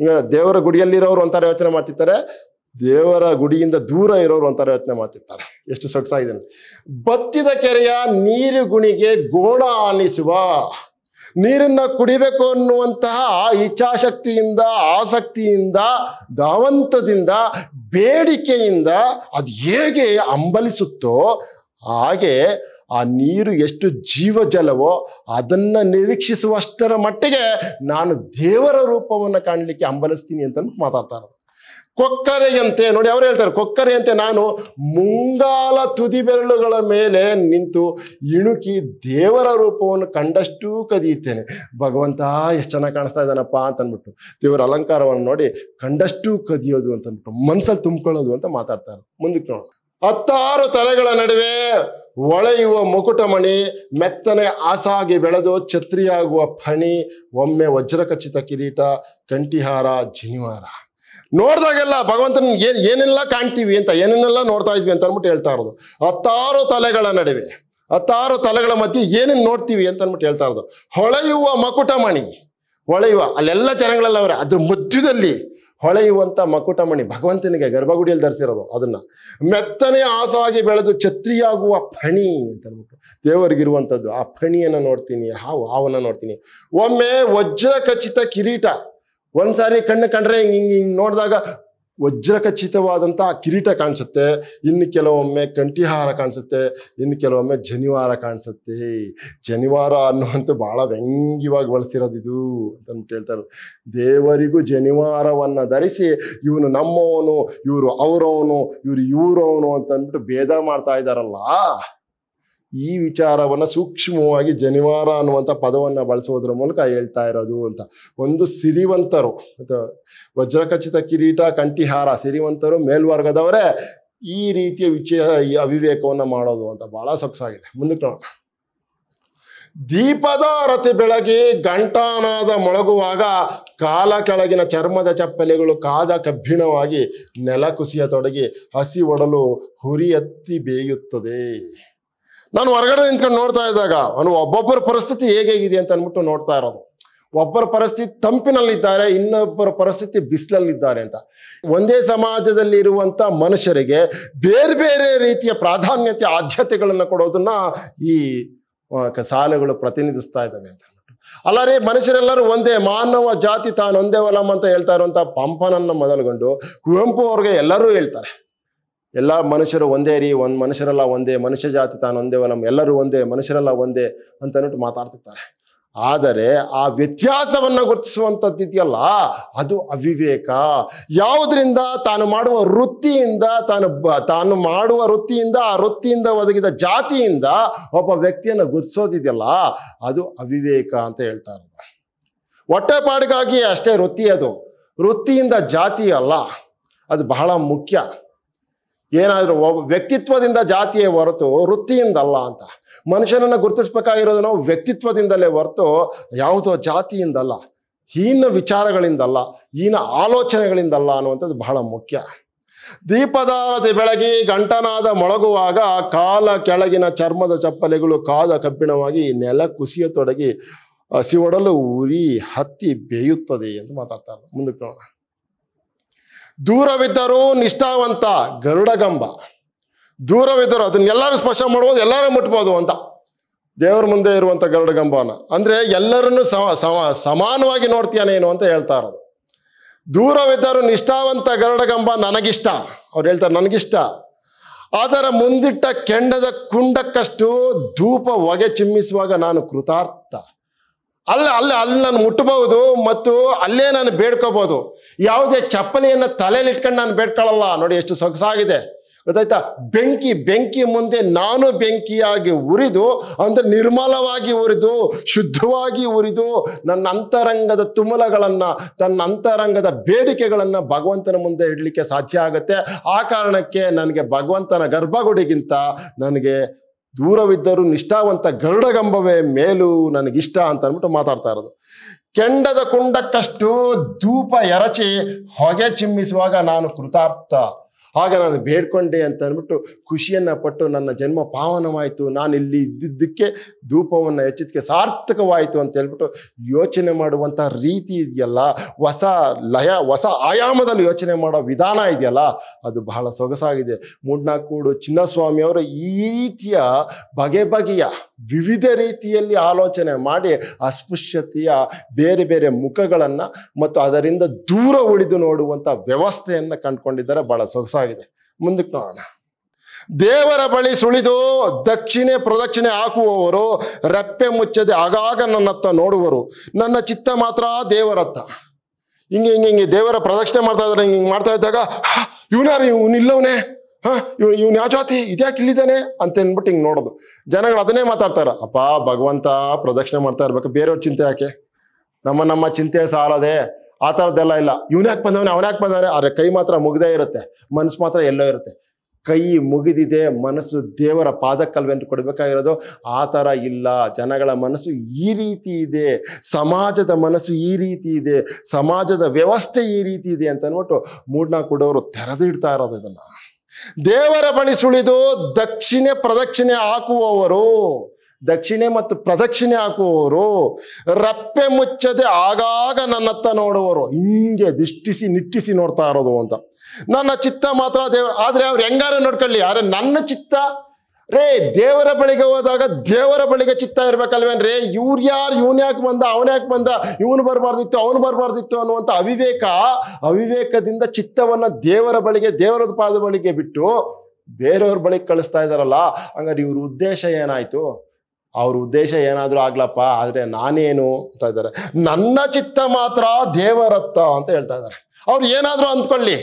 Speaker 1: ಈಗ ದೇವರ ಗುಡಿಯಲ್ಲಿರೋರು ಒಂಥರ ಯೋಚನೆ ಮಾಡ್ತಿರ್ತಾರೆ, ದೇವರ ಗುಡಿಯಿಂದ ದೂರ ಇರೋರು ಒಂಥರ ಯೋಚನೆ ಮಾಡ್ತಿರ್ತಾರೆ. ಎಷ್ಟು ಸೊಗಸಾಗಿದೆ. ಬತ್ತಿದ ಕೆರೆಯ ನೀರು ಗುಣಿಗೆ ಗೋಣ ಆನಿಸುವ ನೀರನ್ನ ಕುಡಿಬೇಕು ಅನ್ನುವಂತಹ ಇಚ್ಛಾಶಕ್ತಿಯಿಂದ, ಆಸಕ್ತಿಯಿಂದ, ಧಾವಂತದಿಂದ, ಬೇಡಿಕೆಯಿಂದ ಅದು ಹೇಗೆ ಅಂಬಲಿಸುತ್ತೋ ಹಾಗೆ ಆ ನೀರು ಎಷ್ಟು ಜೀವಜಲವೋ ಅದನ್ನು ನಿರೀಕ್ಷಿಸುವಷ್ಟರ ಮಟ್ಟಿಗೆ ನಾನು ದೇವರ ರೂಪವನ್ನು ಕಾಣಲಿಕ್ಕೆ ಅಂಬಲಿಸ್ತೀನಿ ಅಂತ ಮಾತಾಡ್ತಾರೆ ಕೊಕ್ಕರೆಯಂತೆ, ನೋಡಿ ಅವ್ರು ಹೇಳ್ತಾರೆ, ಕೊಕ್ಕರೆಯಂತೆ ನಾನು ಮುಂಗಾಲ ತುದಿ ಬೆರಳುಗಳ ಮೇಲೆ ನಿಂತು ಇಣುಕಿ ದೇವರ ರೂಪವನ್ನು ಕಂಡಷ್ಟು ಕದಿಯುತ್ತೇನೆ. ಭಗವಂತ ಎಷ್ಟು ಚೆನ್ನಾಗಿ ಕಾಣಿಸ್ತಾ ಇದ್ದಾನಪ್ಪ ಅಂತ ಅಂದ್ಬಿಟ್ಟು ದೇವರ ಅಲಂಕಾರವನ್ನು ನೋಡಿ ಕಂಡಷ್ಟು ಕದಿಯೋದು ಅಂತ ಅಂದ್ಬಿಟ್ಟು ತುಂಬ್ಕೊಳ್ಳೋದು ಅಂತ ಮಾತಾಡ್ತಾರೆ. ಮುಂದಕ್ಕೆ ನೋಡೋಣ. ಹತ್ತಾರು ತಲೆಗಳ ನಡುವೆ ಒಳೆಯುವ ಮುಕುಟಮಣಿ, ಮೆತ್ತನೆ ಆಸಾಗಿ ಬೆಳೆದು ಛತ್ರಿಯಾಗುವ ಫಣಿ, ಒಮ್ಮೆ ವಜ್ರಖಚಿತ ಕಿರೀಟ, ಕಂಠಿಹಾರ, ಜಿನಿವಾರ. ನೋಡಿದಾಗೆಲ್ಲ ಭಗವಂತನ ಏನು ಏನೆಲ್ಲ ಕಾಣ್ತೀವಿ ಅಂತ, ಏನೇನೆಲ್ಲ ನೋಡ್ತಾ ಇದ್ವಿ ಅಂತ ಅಂದ್ಬಿಟ್ಟು ಹೇಳ್ತಾ ಇರೋದು. ಹತ್ತಾರು ತಲೆಗಳ ನಡುವೆ, ಹತ್ತಾರು ತಲೆಗಳ ಮಧ್ಯೆ ಏನೇನು ನೋಡ್ತೀವಿ ಅಂತ ಅಂದ್ಬಿಟ್ಟು ಹೇಳ್ತಾ ಇರೋದು. ಹೊಳೆಯುವ ಮಕುಟಮಣಿ, ಹೊಳೆಯುವ, ಅಲ್ಲೆಲ್ಲ ಜನಗಳೆಲ್ಲ ಅವರೇ, ಅದ್ರ ಮಧ್ಯದಲ್ಲಿ ಹೊಳೆಯುವಂತ ಮಕುಟಮಣಿ, ಭಗವಂತನಿಗೆ ಗರ್ಭಗುಡಿಯಲ್ಲಿ ಧರಿಸಿರೋದು ಅದನ್ನ. ಮೆತ್ತನೆ ಆಸವಾಗಿ ಬೆಳೆದು ಛತ್ರಿಯಾಗುವ ಫಣಿ ಅಂತ ಅಂದ್ಬಿಟ್ಟು. ದೇವರಿಗಿರುವಂಥದ್ದು ಆ ಫಣಿಯನ್ನು ನೋಡ್ತೀನಿ ಹಾವು ಹಾವನ್ನು ನೋಡ್ತೀನಿ. ಒಮ್ಮೆ ವಜ್ರ ಖಚಿತ ಕಿರೀಟ ಒಂದ್ಸಾರಿ ಕಣ್ಣು ಕಂಡ್ರೆ ಹಿಂಗೆ ಹಿಂಗೆ ಹಿಂಗೆ ನೋಡಿದಾಗ ವಜ್ರಖಚಿತವಾದಂಥ ಕಿರೀಟ ಕಾಣಿಸುತ್ತೆ. ಇನ್ನು ಕೆಲವೊಮ್ಮೆ ಕಂಠಿಹಾರ ಕಾಣಿಸುತ್ತೆ. ಇನ್ನು ಕೆಲವೊಮ್ಮೆ ಜನಿವಾರ ಕಾಣಿಸುತ್ತೆ. ಜನಿವಾರ ಅನ್ನುವಂಥ ಭಾಳ ವ್ಯಂಗ್ಯವಾಗಿ ಬಳಸಿರೋದು ಇದು ಅಂತಂದ್ಬಿಟ್ಟು ಹೇಳ್ತಾರೆ. ದೇವರಿಗೂ ಜನಿವಾರವನ್ನು ಧರಿಸಿ ಇವನು ನಮ್ಮವನು, ಇವರು ಅವರವನು, ಇವರು ಇವರವನು ಅಂತಂದ್ಬಿಟ್ಟು ಭೇದ ಮಾಡ್ತಾ ಇದ್ದಾರಲ್ಲ. ಈ ವಿಚಾರವನ್ನ ಸೂಕ್ಷ್ಮವಾಗಿ ಜನಿವಾರ ಅನ್ನುವಂಥ ಪದವನ್ನು ಬಳಸೋದ್ರ ಮೂಲಕ ಹೇಳ್ತಾ ಇರೋದು ಅಂತ. ಒಂದು ಸಿರಿವಂತರು ವಜ್ರಖಚಿತ ಕಿರೀಟ, ಕಂಠಿಹಾರ ಸಿರಿವಂತರು, ಮೇಲ್ವರ್ಗದವರೇ ಈ ರೀತಿಯ ವಿಚಯ, ಈ ಅವಿವೇಕವನ್ನು ಮಾಡೋದು ಅಂತ ಬಹಳ ಸೊಗಸಾಗಿದೆ. ಮುಂದಕ್ಕೆ ದೀಪದ ರತಿ ಬೆಳಗಿ ಗಂಟಾನಾದ ಮೊಳಗುವಾಗ ಕಾಲ ಕೆಳಗಿನ ಚರ್ಮದ ಚಪ್ಪಲಿಗಳು ಕಾದ ಕಬ್ಬಿಣವಾಗಿ ನೆಲ ಕುಸಿಯತೊಡಗಿ ಹಸಿ ಒಡಲು ಹುರಿ ಎತ್ತಿ ಬೇಯುತ್ತದೆ. ನಾನು ಹೊರಗಡೆ ನಿಂತ್ಕೊಂಡು ನೋಡ್ತಾ ಇದ್ದಾಗ, ಅವನು ಒಬ್ಬೊಬ್ಬರ ಪರಿಸ್ಥಿತಿ ಹೇಗೇಗಿದೆ ಅಂತ ಅಂದ್ಬಿಟ್ಟು ನೋಡ್ತಾ ಇರೋದು. ಒಬ್ಬರ ಪರಿಸ್ಥಿತಿ ತಂಪಿನಲ್ಲಿದ್ದಾರೆ, ಇನ್ನೊಬ್ಬರ ಪರಿಸ್ಥಿತಿ ಬಿಸಿಲಲ್ಲಿದ್ದಾರೆ ಅಂತ. ಒಂದೇ ಸಮಾಜದಲ್ಲಿ ಇರುವಂತ ಮನುಷ್ಯರಿಗೆ ಬೇರೆ ಬೇರೆ ರೀತಿಯ ಪ್ರಾಧಾನ್ಯತೆ, ಆದ್ಯತೆಗಳನ್ನು ಕೊಡೋದನ್ನ ಈ ಸಾಲುಗಳು ಪ್ರತಿನಿಧಿಸ್ತಾ ಇದ್ದಾವೆ ಅಂತ ಅಲ್ಲ ರೀ ಮನುಷ್ಯರೆಲ್ಲರೂ ಒಂದೇ, ಮಾನವ ಜಾತಿ ತಾನೊಂದೇ ಒಲಂ ಅಂತ ಹೇಳ್ತಾ ಇರುವಂಥ ಪಂಪನನ್ನ ಮೊದಲುಗೊಂಡು ಕುವೆಂಪು ಅವ್ರಿಗೆ ಎಲ್ಲರೂ ಹೇಳ್ತಾರೆ. ಎಲ್ಲ ಮನುಷ್ಯರು ಒಂದೇ ರೀ, ಒಂದು ಮನುಷ್ಯರೆಲ್ಲ ಒಂದೇ, ಮನುಷ್ಯ ಜಾತಿ ತಾನು ಒಂದೇ ನಮ್ಮ ಎಲ್ಲರೂ ಒಂದೇ, ಮನುಷ್ಯರೆಲ್ಲ ಒಂದೇ ಅಂತ ಅಂದ್ಬಿಟ್ಟು ಮಾತಾಡ್ತಿರ್ತಾರೆ. ಆದರೆ ಆ ವ್ಯತ್ಯಾಸವನ್ನು ಗುರುತಿಸುವಂಥದ್ದು ಇದೆಯಲ್ಲ ಅದು ಅವಿವೇಕ. ಯಾವುದರಿಂದ ತಾನು ಮಾಡುವ ವೃತ್ತಿಯಿಂದ, ತಾನು ತಾನು ಮಾಡುವ ವೃತ್ತಿಯಿಂದ, ಆ ವೃತ್ತಿಯಿಂದ ಒದಗಿದ ಜಾತಿಯಿಂದ ಒಬ್ಬ ವ್ಯಕ್ತಿಯನ್ನು ಗುರುತಿಸೋದಿದೆಯಲ್ಲ ಅದು ಅವಿವೇಕ ಅಂತ ಹೇಳ್ತಾ ಇರೋದು. ಹೊಟ್ಟೆಪಾಡಿಗಾಗಿ ಅಷ್ಟೇ ವೃತ್ತಿ ಅದು. ವೃತ್ತಿಯಿಂದ ಜಾತಿ ಅಲ್ಲ, ಅದು ಬಹಳ ಮುಖ್ಯ. ಏನಾದರೂ ಒಬ್ಬ ವ್ಯಕ್ತಿತ್ವದಿಂದ ಜಾತಿಯೇ ಹೊರತು ವೃತ್ತಿಯಿಂದಲ್ಲ ಅಂತ. ಮನುಷ್ಯನನ್ನು ಗುರುತಿಸ್ಬೇಕಾಗಿರೋದು ನಾವು ವ್ಯಕ್ತಿತ್ವದಿಂದಲೇ ಹೊರತು ಯಾವುದೋ ಜಾತಿಯಿಂದಲ್ಲ, ಹೀನ ವಿಚಾರಗಳಿಂದಲ್ಲ, ಹೀನ ಆಲೋಚನೆಗಳಿಂದಲ್ಲ ಅನ್ನುವಂಥದ್ದು ಬಹಳ ಮುಖ್ಯ. ದೀಪದಾರತಿ ಬೆಳಗಿ ಗಂಟನಾದ ಮೊಳಗುವಾಗ ಕಾಲ ಕೆಳಗಿನ ಚರ್ಮದ ಚಪ್ಪಲಿಗಳು ಕಾದ ಕಬ್ಬಿಣವಾಗಿ ನೆಲ ಕುಸಿಯತೊಡಗಿ ಹಸಿವೊಡಲು ಉರಿ ಹತ್ತಿ ಬೇಯುತ್ತದೆ ಎಂದು ಮಾತಾಡ್ತಾರೆ. ಮುಂದಕ್ಕೆ ನೋಡೋಣ ದೂರವಿದ್ದರೂ ನಿಷ್ಠಾವಂತ ಗರುಡಗಂಬ ದೂರವಿದ್ದರು ಅದನ್ನೆಲ್ಲರೂ ಸ್ಪರ್ಶ ಮಾಡ್ಬೋದು, ಎಲ್ಲರೂ ಮುಟ್ಬೋದು ಅಂತ. ದೇವರ ಮುಂದೆ ಇರುವಂತ ಗರುಡಗಂಬನ ಅಂದ್ರೆ ಎಲ್ಲರನ್ನು ಸಮ ಸಮಾನವಾಗಿ ನೋಡ್ತೀಯಾನೇನು ಅಂತ ಹೇಳ್ತಾ ಇರೋದು. ದೂರವಿದ್ದರೂ ನಿಷ್ಠಾವಂತ ಗರುಡಗಂಬ ನನಗಿಷ್ಟ. ಅವ್ರು ಹೇಳ್ತಾರೆ, ನನಗಿಷ್ಟ. ಅದರ ಮುಂದಿಟ್ಟ ಕೆಂಡದ ಕುಂಡಕ್ಕಷ್ಟು ಧೂಪ ಹೊಗೆ ಚಿಮ್ಮಿಸುವಾಗ ನಾನು ಕೃತಾರ್ಥ. ಅಲ್ಲ ಅಲ್ಲ, ಅಲ್ಲಿ ನಾನು ಮುಟ್ಟಬಹುದು ಮತ್ತು ಅಲ್ಲೇ ನಾನು ಬೇಡ್ಕೋಬಹುದು. ಯಾವುದೇ ಚಪ್ಪಲಿಯನ್ನು ತಲೆಯಲ್ಲಿ ಇಟ್ಕೊಂಡು ನಾನು ಬೇಡ್ಕೊಳ್ಳಲ್ಲ. ನೋಡಿ ಎಷ್ಟು ಸೊಗಸಾಗಿದೆ. ಗೊತ್ತಾಯ್ತಾ? ಬೆಂಕಿ ಬೆಂಕಿ ಮುಂದೆ ನಾನು ಬೆಂಕಿಯಾಗಿ ಉರಿದು, ಅಂದ್ರೆ ನಿರ್ಮಲವಾಗಿ ಉರಿದು, ಶುದ್ಧವಾಗಿ ಉರಿದು, ನನ್ನ ಅಂತರಂಗದ ತುಮಲಗಳನ್ನ, ತನ್ನ ಅಂತರಂಗದ ಬೇಡಿಕೆಗಳನ್ನು ಭಗವಂತನ ಮುಂದೆ ಇಡಲಿಕ್ಕೆ ಸಾಧ್ಯ ಆಗುತ್ತೆ. ಆ ಕಾರಣಕ್ಕೆ ನನಗೆ ಭಗವಂತನ ಗರ್ಭಗುಡಿಗಿಂತ ನನಗೆ ದೂರವಿದ್ದರೂ ನಿಷ್ಠಾವಂತ ಗರುಡಗಂಬವೇ ಮೇಲು ನನಗಿಷ್ಟ ಅಂತ ಅಂದ್ಬಿಟ್ಟು ಮಾತಾಡ್ತಾ ಇರೋದು. ಕೆಂಡದ ಕುಂಡಕ್ಕಷ್ಟು ಧೂಪ ಎರಚಿ ಹೊಗೆ ಚಿಮ್ಮಿಸುವಾಗ ನಾನು ಕೃತಾರ್ಥ. ಆಗ ನಾನು ಬೇಡ್ಕೊಂಡೆ ಅಂತ ಅಂದ್ಬಿಟ್ಟು ಖುಷಿಯನ್ನು ಪಟ್ಟು ನನ್ನ ಜನ್ಮ ಪಾವನವಾಯಿತು. ನಾನು ಇಲ್ಲಿ ಇದ್ದಿದ್ದಕ್ಕೆ ಧೂಪವನ್ನು ಹೆಚ್ಚಿದ್ದಕ್ಕೆ ಸಾರ್ಥಕವಾಯಿತು ಅಂತ ಹೇಳ್ಬಿಟ್ಟು ಯೋಚನೆ ಮಾಡುವಂಥ ರೀತಿ ಇದೆಯಲ್ಲ. ಹೊಸ ಲಯ, ಹೊಸ ಆಯಾಮದಲ್ಲಿ ಯೋಚನೆ ಮಾಡೋ ವಿಧಾನ ಇದೆಯಲ್ಲ. ಅದು ಬಹಳ ಸೊಗಸಾಗಿದೆ. ಮೂಡ್ನಾಕೂಡು ಚಿನ್ನಸ್ವಾಮಿಯವರು ಈ ರೀತಿಯ ಬಗೆ ಬಗೆಯ ವಿವಿಧ ರೀತಿಯಲ್ಲಿ ಆಲೋಚನೆ ಮಾಡಿ ಅಸ್ಪೃಶ್ಯತೆಯ ಬೇರೆ ಬೇರೆ ಮುಖಗಳನ್ನು ಮತ್ತು ಅದರಿಂದ ದೂರ ಉಳಿದು ನೋಡುವಂಥ ವ್ಯವಸ್ಥೆಯನ್ನು ಕಂಡುಕೊಂಡಿದ್ದಾರೆ. ಬಹಳ ಸೊಗಸಾಗಿದೆ. ಮುಂದಕ್ಕೆ ನೋಡೋಣ. ದೇವರ ಬಳಿ ಸುಳಿದು ದಕ್ಷಿಣೆ ಪ್ರದಕ್ಷಿಣೆ ಹಾಕುವವರು ರೆಪ್ಪೆ ಮುಚ್ಚದೆ ಆಗಾಗ ನನ್ನತ್ತ ನೋಡುವರು. ನನ್ನ ಚಿತ್ತ ಮಾತ್ರ ದೇವರತ್ತ. ಹಿಂಗೆ ಹಿಂಗೆ ಹಿಂಗೆ ದೇವರ ಪ್ರದಕ್ಷಿಣೆ ಮಾಡ್ತಾ ಇದ್ದಾರೆ, ಹಿಂಗೆ ಹಿಂಗೆ ಮಾಡ್ತಾ ಇದ್ದಾಗ ಇವನಾರು ಇವನು ಇಲ್ಲವನೇ? ಹಾ ಇವ್ ಇವ್ನು ಯಾವ ಜಾತಿ? ಇದ್ಯಾಕೆ ಇಲ್ಲಿದ್ದಾನೆ? ಅಂತ ಅಂದ್ಬಿಟ್ಟು ಹಿಂಗೆ ನೋಡೋದು. ಜನಗಳು ಅದನ್ನೇ ಮಾತಾಡ್ತಾರ. ಅಪ್ಪ, ಭಗವಂತ ಪ್ರದಕ್ಷಿಣೆ ಮಾಡ್ತಾ ಇರ್ಬೇಕು. ಬೇರೆಯವ್ರ ಚಿಂತೆ ಯಾಕೆ? ನಮ್ಮ ನಮ್ಮ ಚಿಂತೆ ಸಾಲದೆ. ಆ ಥರದ್ದೆಲ್ಲ ಇಲ್ಲ. ಇವನ್ ಯಾಕೆ ಬಂದವನೇ? ಅವನ ಯಾಕೆ ಬಂದವನೆ? ಆದ್ರೆ ಕೈ ಮಾತ್ರ ಮುಗ್ದೇ ಇರುತ್ತೆ. ಮನಸ್ಸು ಮಾತ್ರ ಎಲ್ಲೋ ಇರುತ್ತೆ. ಕೈ ಮುಗಿದಿದೆ, ಮನಸ್ಸು ದೇವರ ಪಾದಕ್ಕಲ್ವೆಂದು ಕೊಡಬೇಕಾಗಿರೋದು. ಆ ಥರ ಇಲ್ಲ. ಜನಗಳ ಮನಸ್ಸು ಈ ರೀತಿ ಇದೆ. ಸಮಾಜದ ಮನಸ್ಸು ಈ ರೀತಿ ಇದೆ. ಸಮಾಜದ ವ್ಯವಸ್ಥೆ ಈ ರೀತಿ ಇದೆ ಅಂತ ಅಂದ್ಬಿಟ್ಟು ಮೂಡ್ನಾಲ್ಕು ಕೊಡೋರು ತೆರೆದು ಇಡ್ತಾ ಇರೋದು ಇದನ್ನು. ದೇವರ ಬಳಿ ಸುಳಿದು ದಕ್ಷಿಣೆ, ಪ್ರದಕ್ಷಿಣೆ ಹಾಕುವವರು ದಕ್ಷಿಣೆ ಮತ್ತು ಪ್ರದಕ್ಷಿಣೆ ಹಾಕುವವರು, ರಪ್ಪೆ ಮುಚ್ಚದೆ ಆಗಾಗ ನನ್ನತ್ತ ನೋಡುವರು. ಹಿಂಗೆ ದಿಷ್ಟಿಸಿ ನಿಟ್ಟಿಸಿ ನೋಡ್ತಾ ಇರೋದು ಅಂತ. ನನ್ನ ಚಿತ್ತ ಮಾತ್ರ ದೇವ ಆದರೆ ಅವ್ರು ಹೆಂಗಾರು ನೋಡ್ಕೊಳ್ಳಿ. ಆದ್ರೆ ನನ್ನ ಚಿತ್ತ, ರೇ, ದೇವರ ಬಳಿಗೆ ಹೋದಾಗ ದೇವರ ಬಳಿಗೆ ಚಿತ್ತ ಇರ್ಬೇಕಲ್ವೇನ್ರಿ? ಇವ್ರು ಯಾರು, ಇವನ್ ಯಾಕೆ ಬಂದ, ಅವನ ಯಾಕೆ ಬಂದ, ಇವನು ಬರಬಾರ್ದಿತ್ತು, ಅವನು ಬರಬಾರ್ದಿತ್ತು ಅನ್ನುವಂಥ ಅವಿವೇಕ, ಅವಿವೇಕದಿಂದ ಚಿತ್ತವನ್ನ ದೇವರ ಬಳಿಗೆ, ದೇವರದ ಪಾದ ಬಳಿಗೆ ಬಿಟ್ಟು ಬೇರೆಯವ್ರ ಬಳಿಗೆ ಕಳಿಸ್ತಾ ಇದ್ದಾರಲ್ಲ, ಹಂಗಾರೆ ಇವ್ರ ಉದ್ದೇಶ ಏನಾಯ್ತು? ಅವ್ರ ಉದ್ದೇಶ ಏನಾದರೂ ಆಗ್ಲಪ್ಪ, ಆದರೆ ನಾನೇನು ಅಂತ ಇದ್ದಾರೆ ನನ್ನ ಚಿತ್ತ ಮಾತ್ರ ದೇವರತ್ತ ಅಂತ ಹೇಳ್ತಾ ಇದ್ದಾರೆ. ಅವ್ರು ಏನಾದರೂ ಅಂದ್ಕೊಳ್ಳಿ.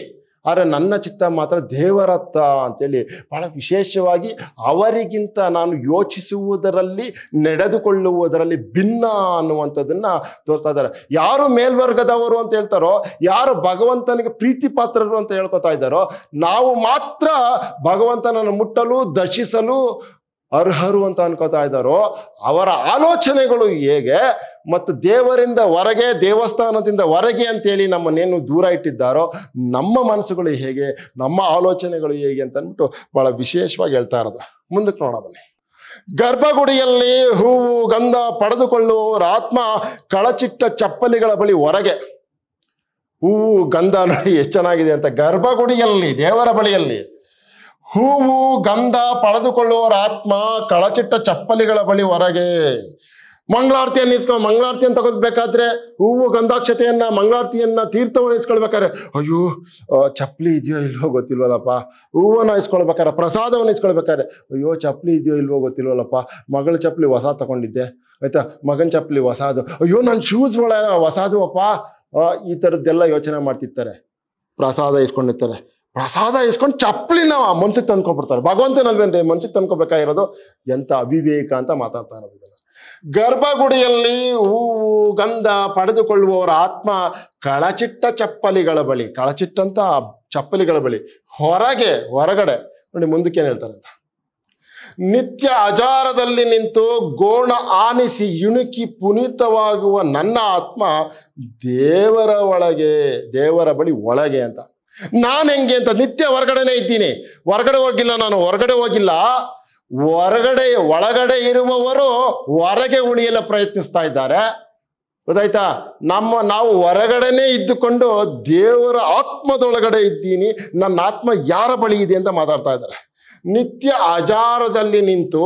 Speaker 1: ಆದರೆ ನನ್ನ ಚಿತ್ತ ಮಾತ್ರ ದೇವರತ್ತ ಅಂತೇಳಿ ಬಹಳ ವಿಶೇಷವಾಗಿ ಅವರಿಗಿಂತ ನಾನು ಯೋಚಿಸುವುದರಲ್ಲಿ, ನಡೆದುಕೊಳ್ಳುವುದರಲ್ಲಿ ಭಿನ್ನ ಅನ್ನುವಂಥದ್ದನ್ನು ತೋರಿಸ್ತಾ ಇದ್ದಾರೆ. ಯಾರು ಮೇಲ್ವರ್ಗದವರು ಅಂತ ಹೇಳ್ತಾರೋ, ಯಾರು ಭಗವಂತನಿಗೆ ಪ್ರೀತಿ ಪಾತ್ರರು ಅಂತ ಹೇಳ್ಕೊತಾ ಇದ್ದಾರೋ, ನಾವು ಮಾತ್ರ ಭಗವಂತನನ್ನು ಮುಟ್ಟಲು, ದರ್ಶಿಸಲು ಅರ್ಹರು ಅಂತ ಅನ್ಕೋತಾ ಇದ್ದಾರೋ ಅವರ ಆಲೋಚನೆಗಳು ಹೇಗೆ ಮತ್ತು ದೇವರಿಂದ ಹೊರಗೆ, ದೇವಸ್ಥಾನದಿಂದ ಹೊರಗೆ ಅಂತೇಳಿ ನಮ್ಮನ್ನೇನು ದೂರ ಇಟ್ಟಿದ್ದಾರೋ, ನಮ್ಮ ಮನಸ್ಸುಗಳು ಹೇಗೆ, ನಮ್ಮ ಆಲೋಚನೆಗಳು ಹೇಗೆ ಅಂತ ಅಂದ್ಬಿಟ್ಟು ಬಹಳ ವಿಶೇಷವಾಗಿ ಹೇಳ್ತಾ ಇರೋದು. ಮುಂದಕ್ಕೆ ನೋಡೋಣ ಬನ್ನಿ. ಗರ್ಭಗುಡಿಯಲ್ಲಿ ಹೂವು, ಗಂಧ ಪಡೆದುಕೊಳ್ಳುವವರ ಆತ್ಮ ಕಳಚಿಟ್ಟ ಚಪ್ಪಲಿಗಳ ಬಳಿ ಹೊರಗೆ. ಹೂವು, ಗಂಧ ನೋಡಿ ಎಷ್ಟು ಚೆನ್ನಾಗಿದೆ ಅಂತ. ಗರ್ಭಗುಡಿಯಲ್ಲಿ, ದೇವರ ಬಳಿಯಲ್ಲಿ. ಹೂವು ಗಂಧ ಪಡೆದುಕೊಳ್ಳುವವರ ಆತ್ಮ ಕಳಚಿಟ್ಟ ಚಪ್ಪಲಿಗಳ ಬಳಿ ಹೊರಗೆ. ಮಂಗಳಾರತಿಯನ್ನು ಇಸ್ಕೊ ಮಂಗಳಾರತಿಯನ್ನು ತಗೋದ್ಬೇಕಾದ್ರೆ ಹೂವು ಗಂಧಾಕ್ಷತೆಯನ್ನ, ಮಂಗಳಾರತಿಯನ್ನ ತೀರ್ಥವನ್ನು ಇಸ್ಕೊಳ್ಬೇಕಾದ್ರೆ ಅಯ್ಯೋ ಚಪ್ಪಲಿ ಇದೆಯೋ ಇಲ್ವೋ ಗೊತ್ತಿಲ್ವಲ್ಲಪ್ಪ. ಹೂವನ್ನ ಇಸ್ಕೊಳ್ಬೇಕಾರೆ ಪ್ರಸಾದವನ್ನು ಇಸ್ಕೊಳ್ಬೇಕಾದ್ರೆ ಅಯ್ಯೋ, ಚಪ್ಪಲಿ ಇದೆಯೋ ಇಲ್ವೋ ಗೊತ್ತಿಲ್ವಲ್ಲಪ್ಪ. ಮಗಳ ಚಪ್ಪಲಿ ಹೊಸ ತಗೊಂಡಿದ್ದೆ, ಆಯ್ತಾ? ಮಗನ ಚಪ್ಪಲಿ ಹೊಸದು. ಅಯ್ಯೋ ನನ್ನ ಶೂಸ್ ಒಳ ಹೊಸದು ಅಪ್ಪ. ಈ ಥರದ್ದೆಲ್ಲ ಯೋಚನೆ ಮಾಡ್ತಿರ್ತಾರೆ. ಪ್ರಸಾದ ಇಸ್ಕೊಂಡಿರ್ತಾರೆ ಪ್ರಸಾದ ಇಸ್ಕೊಂಡು ಚಪ್ಪಲಿನ ಮನ್ಸಿಗೆ ತಂದ್ಕೊಬಿಡ್ತಾರೆ ಭಗವಂತನಲ್ವೇನ್ರಿ ಮನ್ಸಿಗೆ ತಂದ್ಕೋಬೇಕಾಗಿರೋದು? ಎಂತ ಅವಿವೇಕ ಅಂತ ಮಾತಾಡ್ತಾ ಇರೋದು ಗರ್ಭಗುಡಿಯಲ್ಲಿ ಹೂವು, ಗಂಧ ಪಡೆದುಕೊಳ್ಳುವವರ ಆತ್ಮ ಕಳಚಿಟ್ಟ ಚಪ್ಪಲಿಗಳ ಬಳಿ ಕಳಚಿಟ್ಟಂತ ಚಪ್ಪಲಿಗಳ ಬಳಿ, ಹೊರಗೆ, ಹೊರಗಡೆ, ನೋಡಿ ಮುಂದಕ್ಕೆ ಏನು ಹೇಳ್ತಾರೆ ಅಂತ? ನಿತ್ಯ ಅಜಾರದಲ್ಲಿ ನಿಂತು ಗೋಣ ಆನಿಸಿ ಇಣುಕಿ ಪುನೀತವಾಗುವ ನನ್ನ ಆತ್ಮ ದೇವರ ಒಳಗೆ, ದೇವರ ಬಳಿ ಒಳಗೆ ಅಂತ. ನಾನು ಹೆಂಗೆ ಅಂತ ನಿತ್ಯ ಹೊರಗಡೆನೆ ಇದ್ದೀನಿ. ಹೊರಗಡೆ ಹೋಗಿಲ್ಲ ನಾನು, ಹೊರಗಡೆ ಹೋಗಿಲ್ಲ. ಹೊರಗಡೆ, ಒಳಗಡೆ ಇರುವವರು ಹೊರಗೆ ಉಳಿಯಲು ಪ್ರಯತ್ನಿಸ್ತಾ ಇದ್ದಾರೆ. ಗೊತ್ತಾಯ್ತಾ? ನಮ್ಮ, ನಾವು ಹೊರಗಡೆನೆ ಇದ್ದುಕೊಂಡು ದೇವರ ಆತ್ಮದೊಳಗಡೆ ಇದ್ದೀನಿ. ನನ್ನ ಆತ್ಮ ಯಾರ ಬಳಿ ಇದೆ ಅಂತ ಮಾತಾಡ್ತಾ ಇದ್ದಾರೆ. ನಿತ್ಯ ಅಜಾರದಲ್ಲಿ ನಿಂತು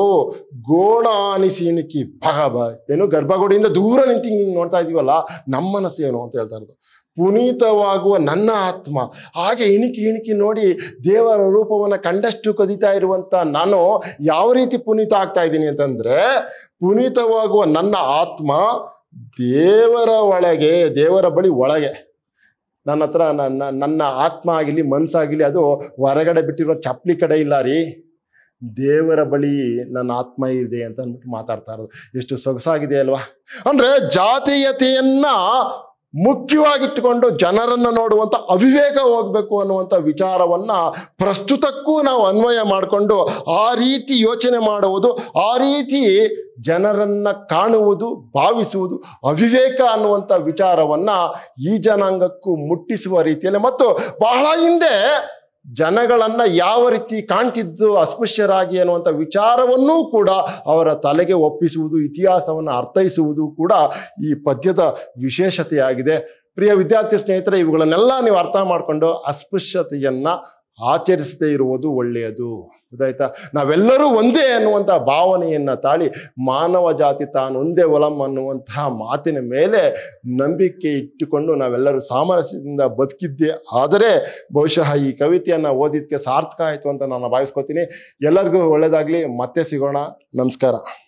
Speaker 1: ಗೋಣ ಆನಿಸಿ ಇಣುಕಿ, ಭಗ ಬ ಏನು ಗರ್ಭಗುಡಿಯಿಂದ ದೂರ ನಿಂತು ಹಿಂಗೆ ನೋಡ್ತಾ ಇದೀವಲ್ಲ ನಮ್ಮ ಮನಸ್ಸು ಏನು ಅಂತ ಹೇಳ್ತಾ ಇರೋದು? ಪುನೀತವಾಗುವ ನನ್ನ ಆತ್ಮ. ಹಾಗೆ ಇಣಿಕಿ ಇಣಿಕಿ ನೋಡಿ ದೇವರ ರೂಪವನ್ನು ಕಂಡಷ್ಟು ಕದಿತಾ ಇರುವಂಥ ನಾನು ಯಾವ ರೀತಿ ಪುನೀತ ಆಗ್ತಾ ಇದ್ದೀನಿ ಅಂತಂದರೆ, ಪುನೀತವಾಗುವ ನನ್ನ ಆತ್ಮ ದೇವರ ಒಳಗೆ, ದೇವರ ಬಳಿ ಒಳಗೆ. ನನ್ನ ಹತ್ರ ನನ್ನ ನನ್ನ ಆತ್ಮ ಆಗಿಲಿ ಮನಸ್ಸಾಗಿರಲಿ, ಅದು ಹೊರಗಡೆ ಬಿಟ್ಟಿರೋ ಚಪ್ಪಲಿ ಕಡೆ ಇಲ್ಲ ರೀ. ದೇವರ ಬಳಿ ನನ್ನ ಆತ್ಮ ಇದೆ ಅಂತ ಅಂದ್ಬಿಟ್ಟು ಮಾತಾಡ್ತಾ ಇರೋದು. ಎಷ್ಟು ಸೊಗಸಾಗಿದೆ ಅಲ್ವಾ? ಅಂದರೆ ಜಾತೀಯತೆಯನ್ನ ಮುಖ್ಯವಾಗಿಟ್ಟುಕೊಂಡು ಜನರನ್ನು ನೋಡುವಂಥ ಅವಿವೇಕ ಹೋಗಬೇಕು ಅನ್ನುವಂಥ ವಿಚಾರವನ್ನ ಪ್ರಸ್ತುತಕ್ಕೂ ನಾವು ಅನ್ವಯ ಮಾಡಿಕೊಂಡು ಆ ರೀತಿ ಯೋಚನೆ ಮಾಡುವುದು, ಆ ರೀತಿ ಜನರನ್ನು ಕಾಣುವುದು, ಭಾವಿಸುವುದು ಅವಿವೇಕ ಅನ್ನುವಂಥ ವಿಚಾರವನ್ನ ಈ ಜನಾಂಗಕ್ಕೂ ಮುಟ್ಟಿಸುವ ರೀತಿಯಲ್ಲಿ. ಮತ್ತು ಬಹಳ ಹಿಂದೆ ಜನಗಳನ್ನ ಯಾವ ರೀತಿ ಕಾಣ್ತಿದ್ದು ಅಸ್ಪೃಶ್ಯರಾಗಿ ಅನ್ನುವಂಥ ವಿಚಾರವನ್ನೂ ಕೂಡ ಅವರ ತಲೆಗೆ ಒಪ್ಪಿಸುವುದು, ಇತಿಹಾಸವನ್ನು ಅರ್ಥೈಸುವುದು ಕೂಡ ಈ ಪದ್ಯದ ವಿಶೇಷತೆಯಾಗಿದೆ. ಪ್ರಿಯ ವಿದ್ಯಾರ್ಥಿ ಸ್ನೇಹಿತರೆ, ಇವುಗಳನ್ನೆಲ್ಲ ನೀವು ಅರ್ಥ ಮಾಡಿಕೊಂಡು ಅಸ್ಪೃಶ್ಯತೆಯನ್ನು ಆಚರಿಸದೇ ಇರುವುದು ಒಳ್ಳೆಯದು. ಗೊತ್ತಾಯ್ತಾ ನಾವೆಲ್ಲರೂ ಒಂದೇ ಅನ್ನುವಂಥ ಭಾವನೆಯನ್ನ ತಾಳಿ ಮಾನವ ಜಾತಿ ತಾನೊಂದೇ ಒಲಂ ಅನ್ನುವಂತಹ ಮಾತಿನ ಮೇಲೆ ನಂಬಿಕೆ ಇಟ್ಟುಕೊಂಡು ನಾವೆಲ್ಲರೂ ಸಾಮರಸ್ಯದಿಂದ ಬದುಕಿದ್ದೆ ಆದರೆ ಬಹುಶಃ ಈ ಕವಿತೆಯನ್ನು ಓದಿದ್ದಕ್ಕೆ ಸಾರ್ಥಕ ಆಯಿತು ಅಂತ ನಾನು ಭಾವಿಸ್ಕೊತೀನಿ. ಎಲ್ಲರಿಗೂ ಒಳ್ಳೆಯದಾಗಲಿ ಮತ್ತೆ ಸಿಗೋಣ. ನಮಸ್ಕಾರ.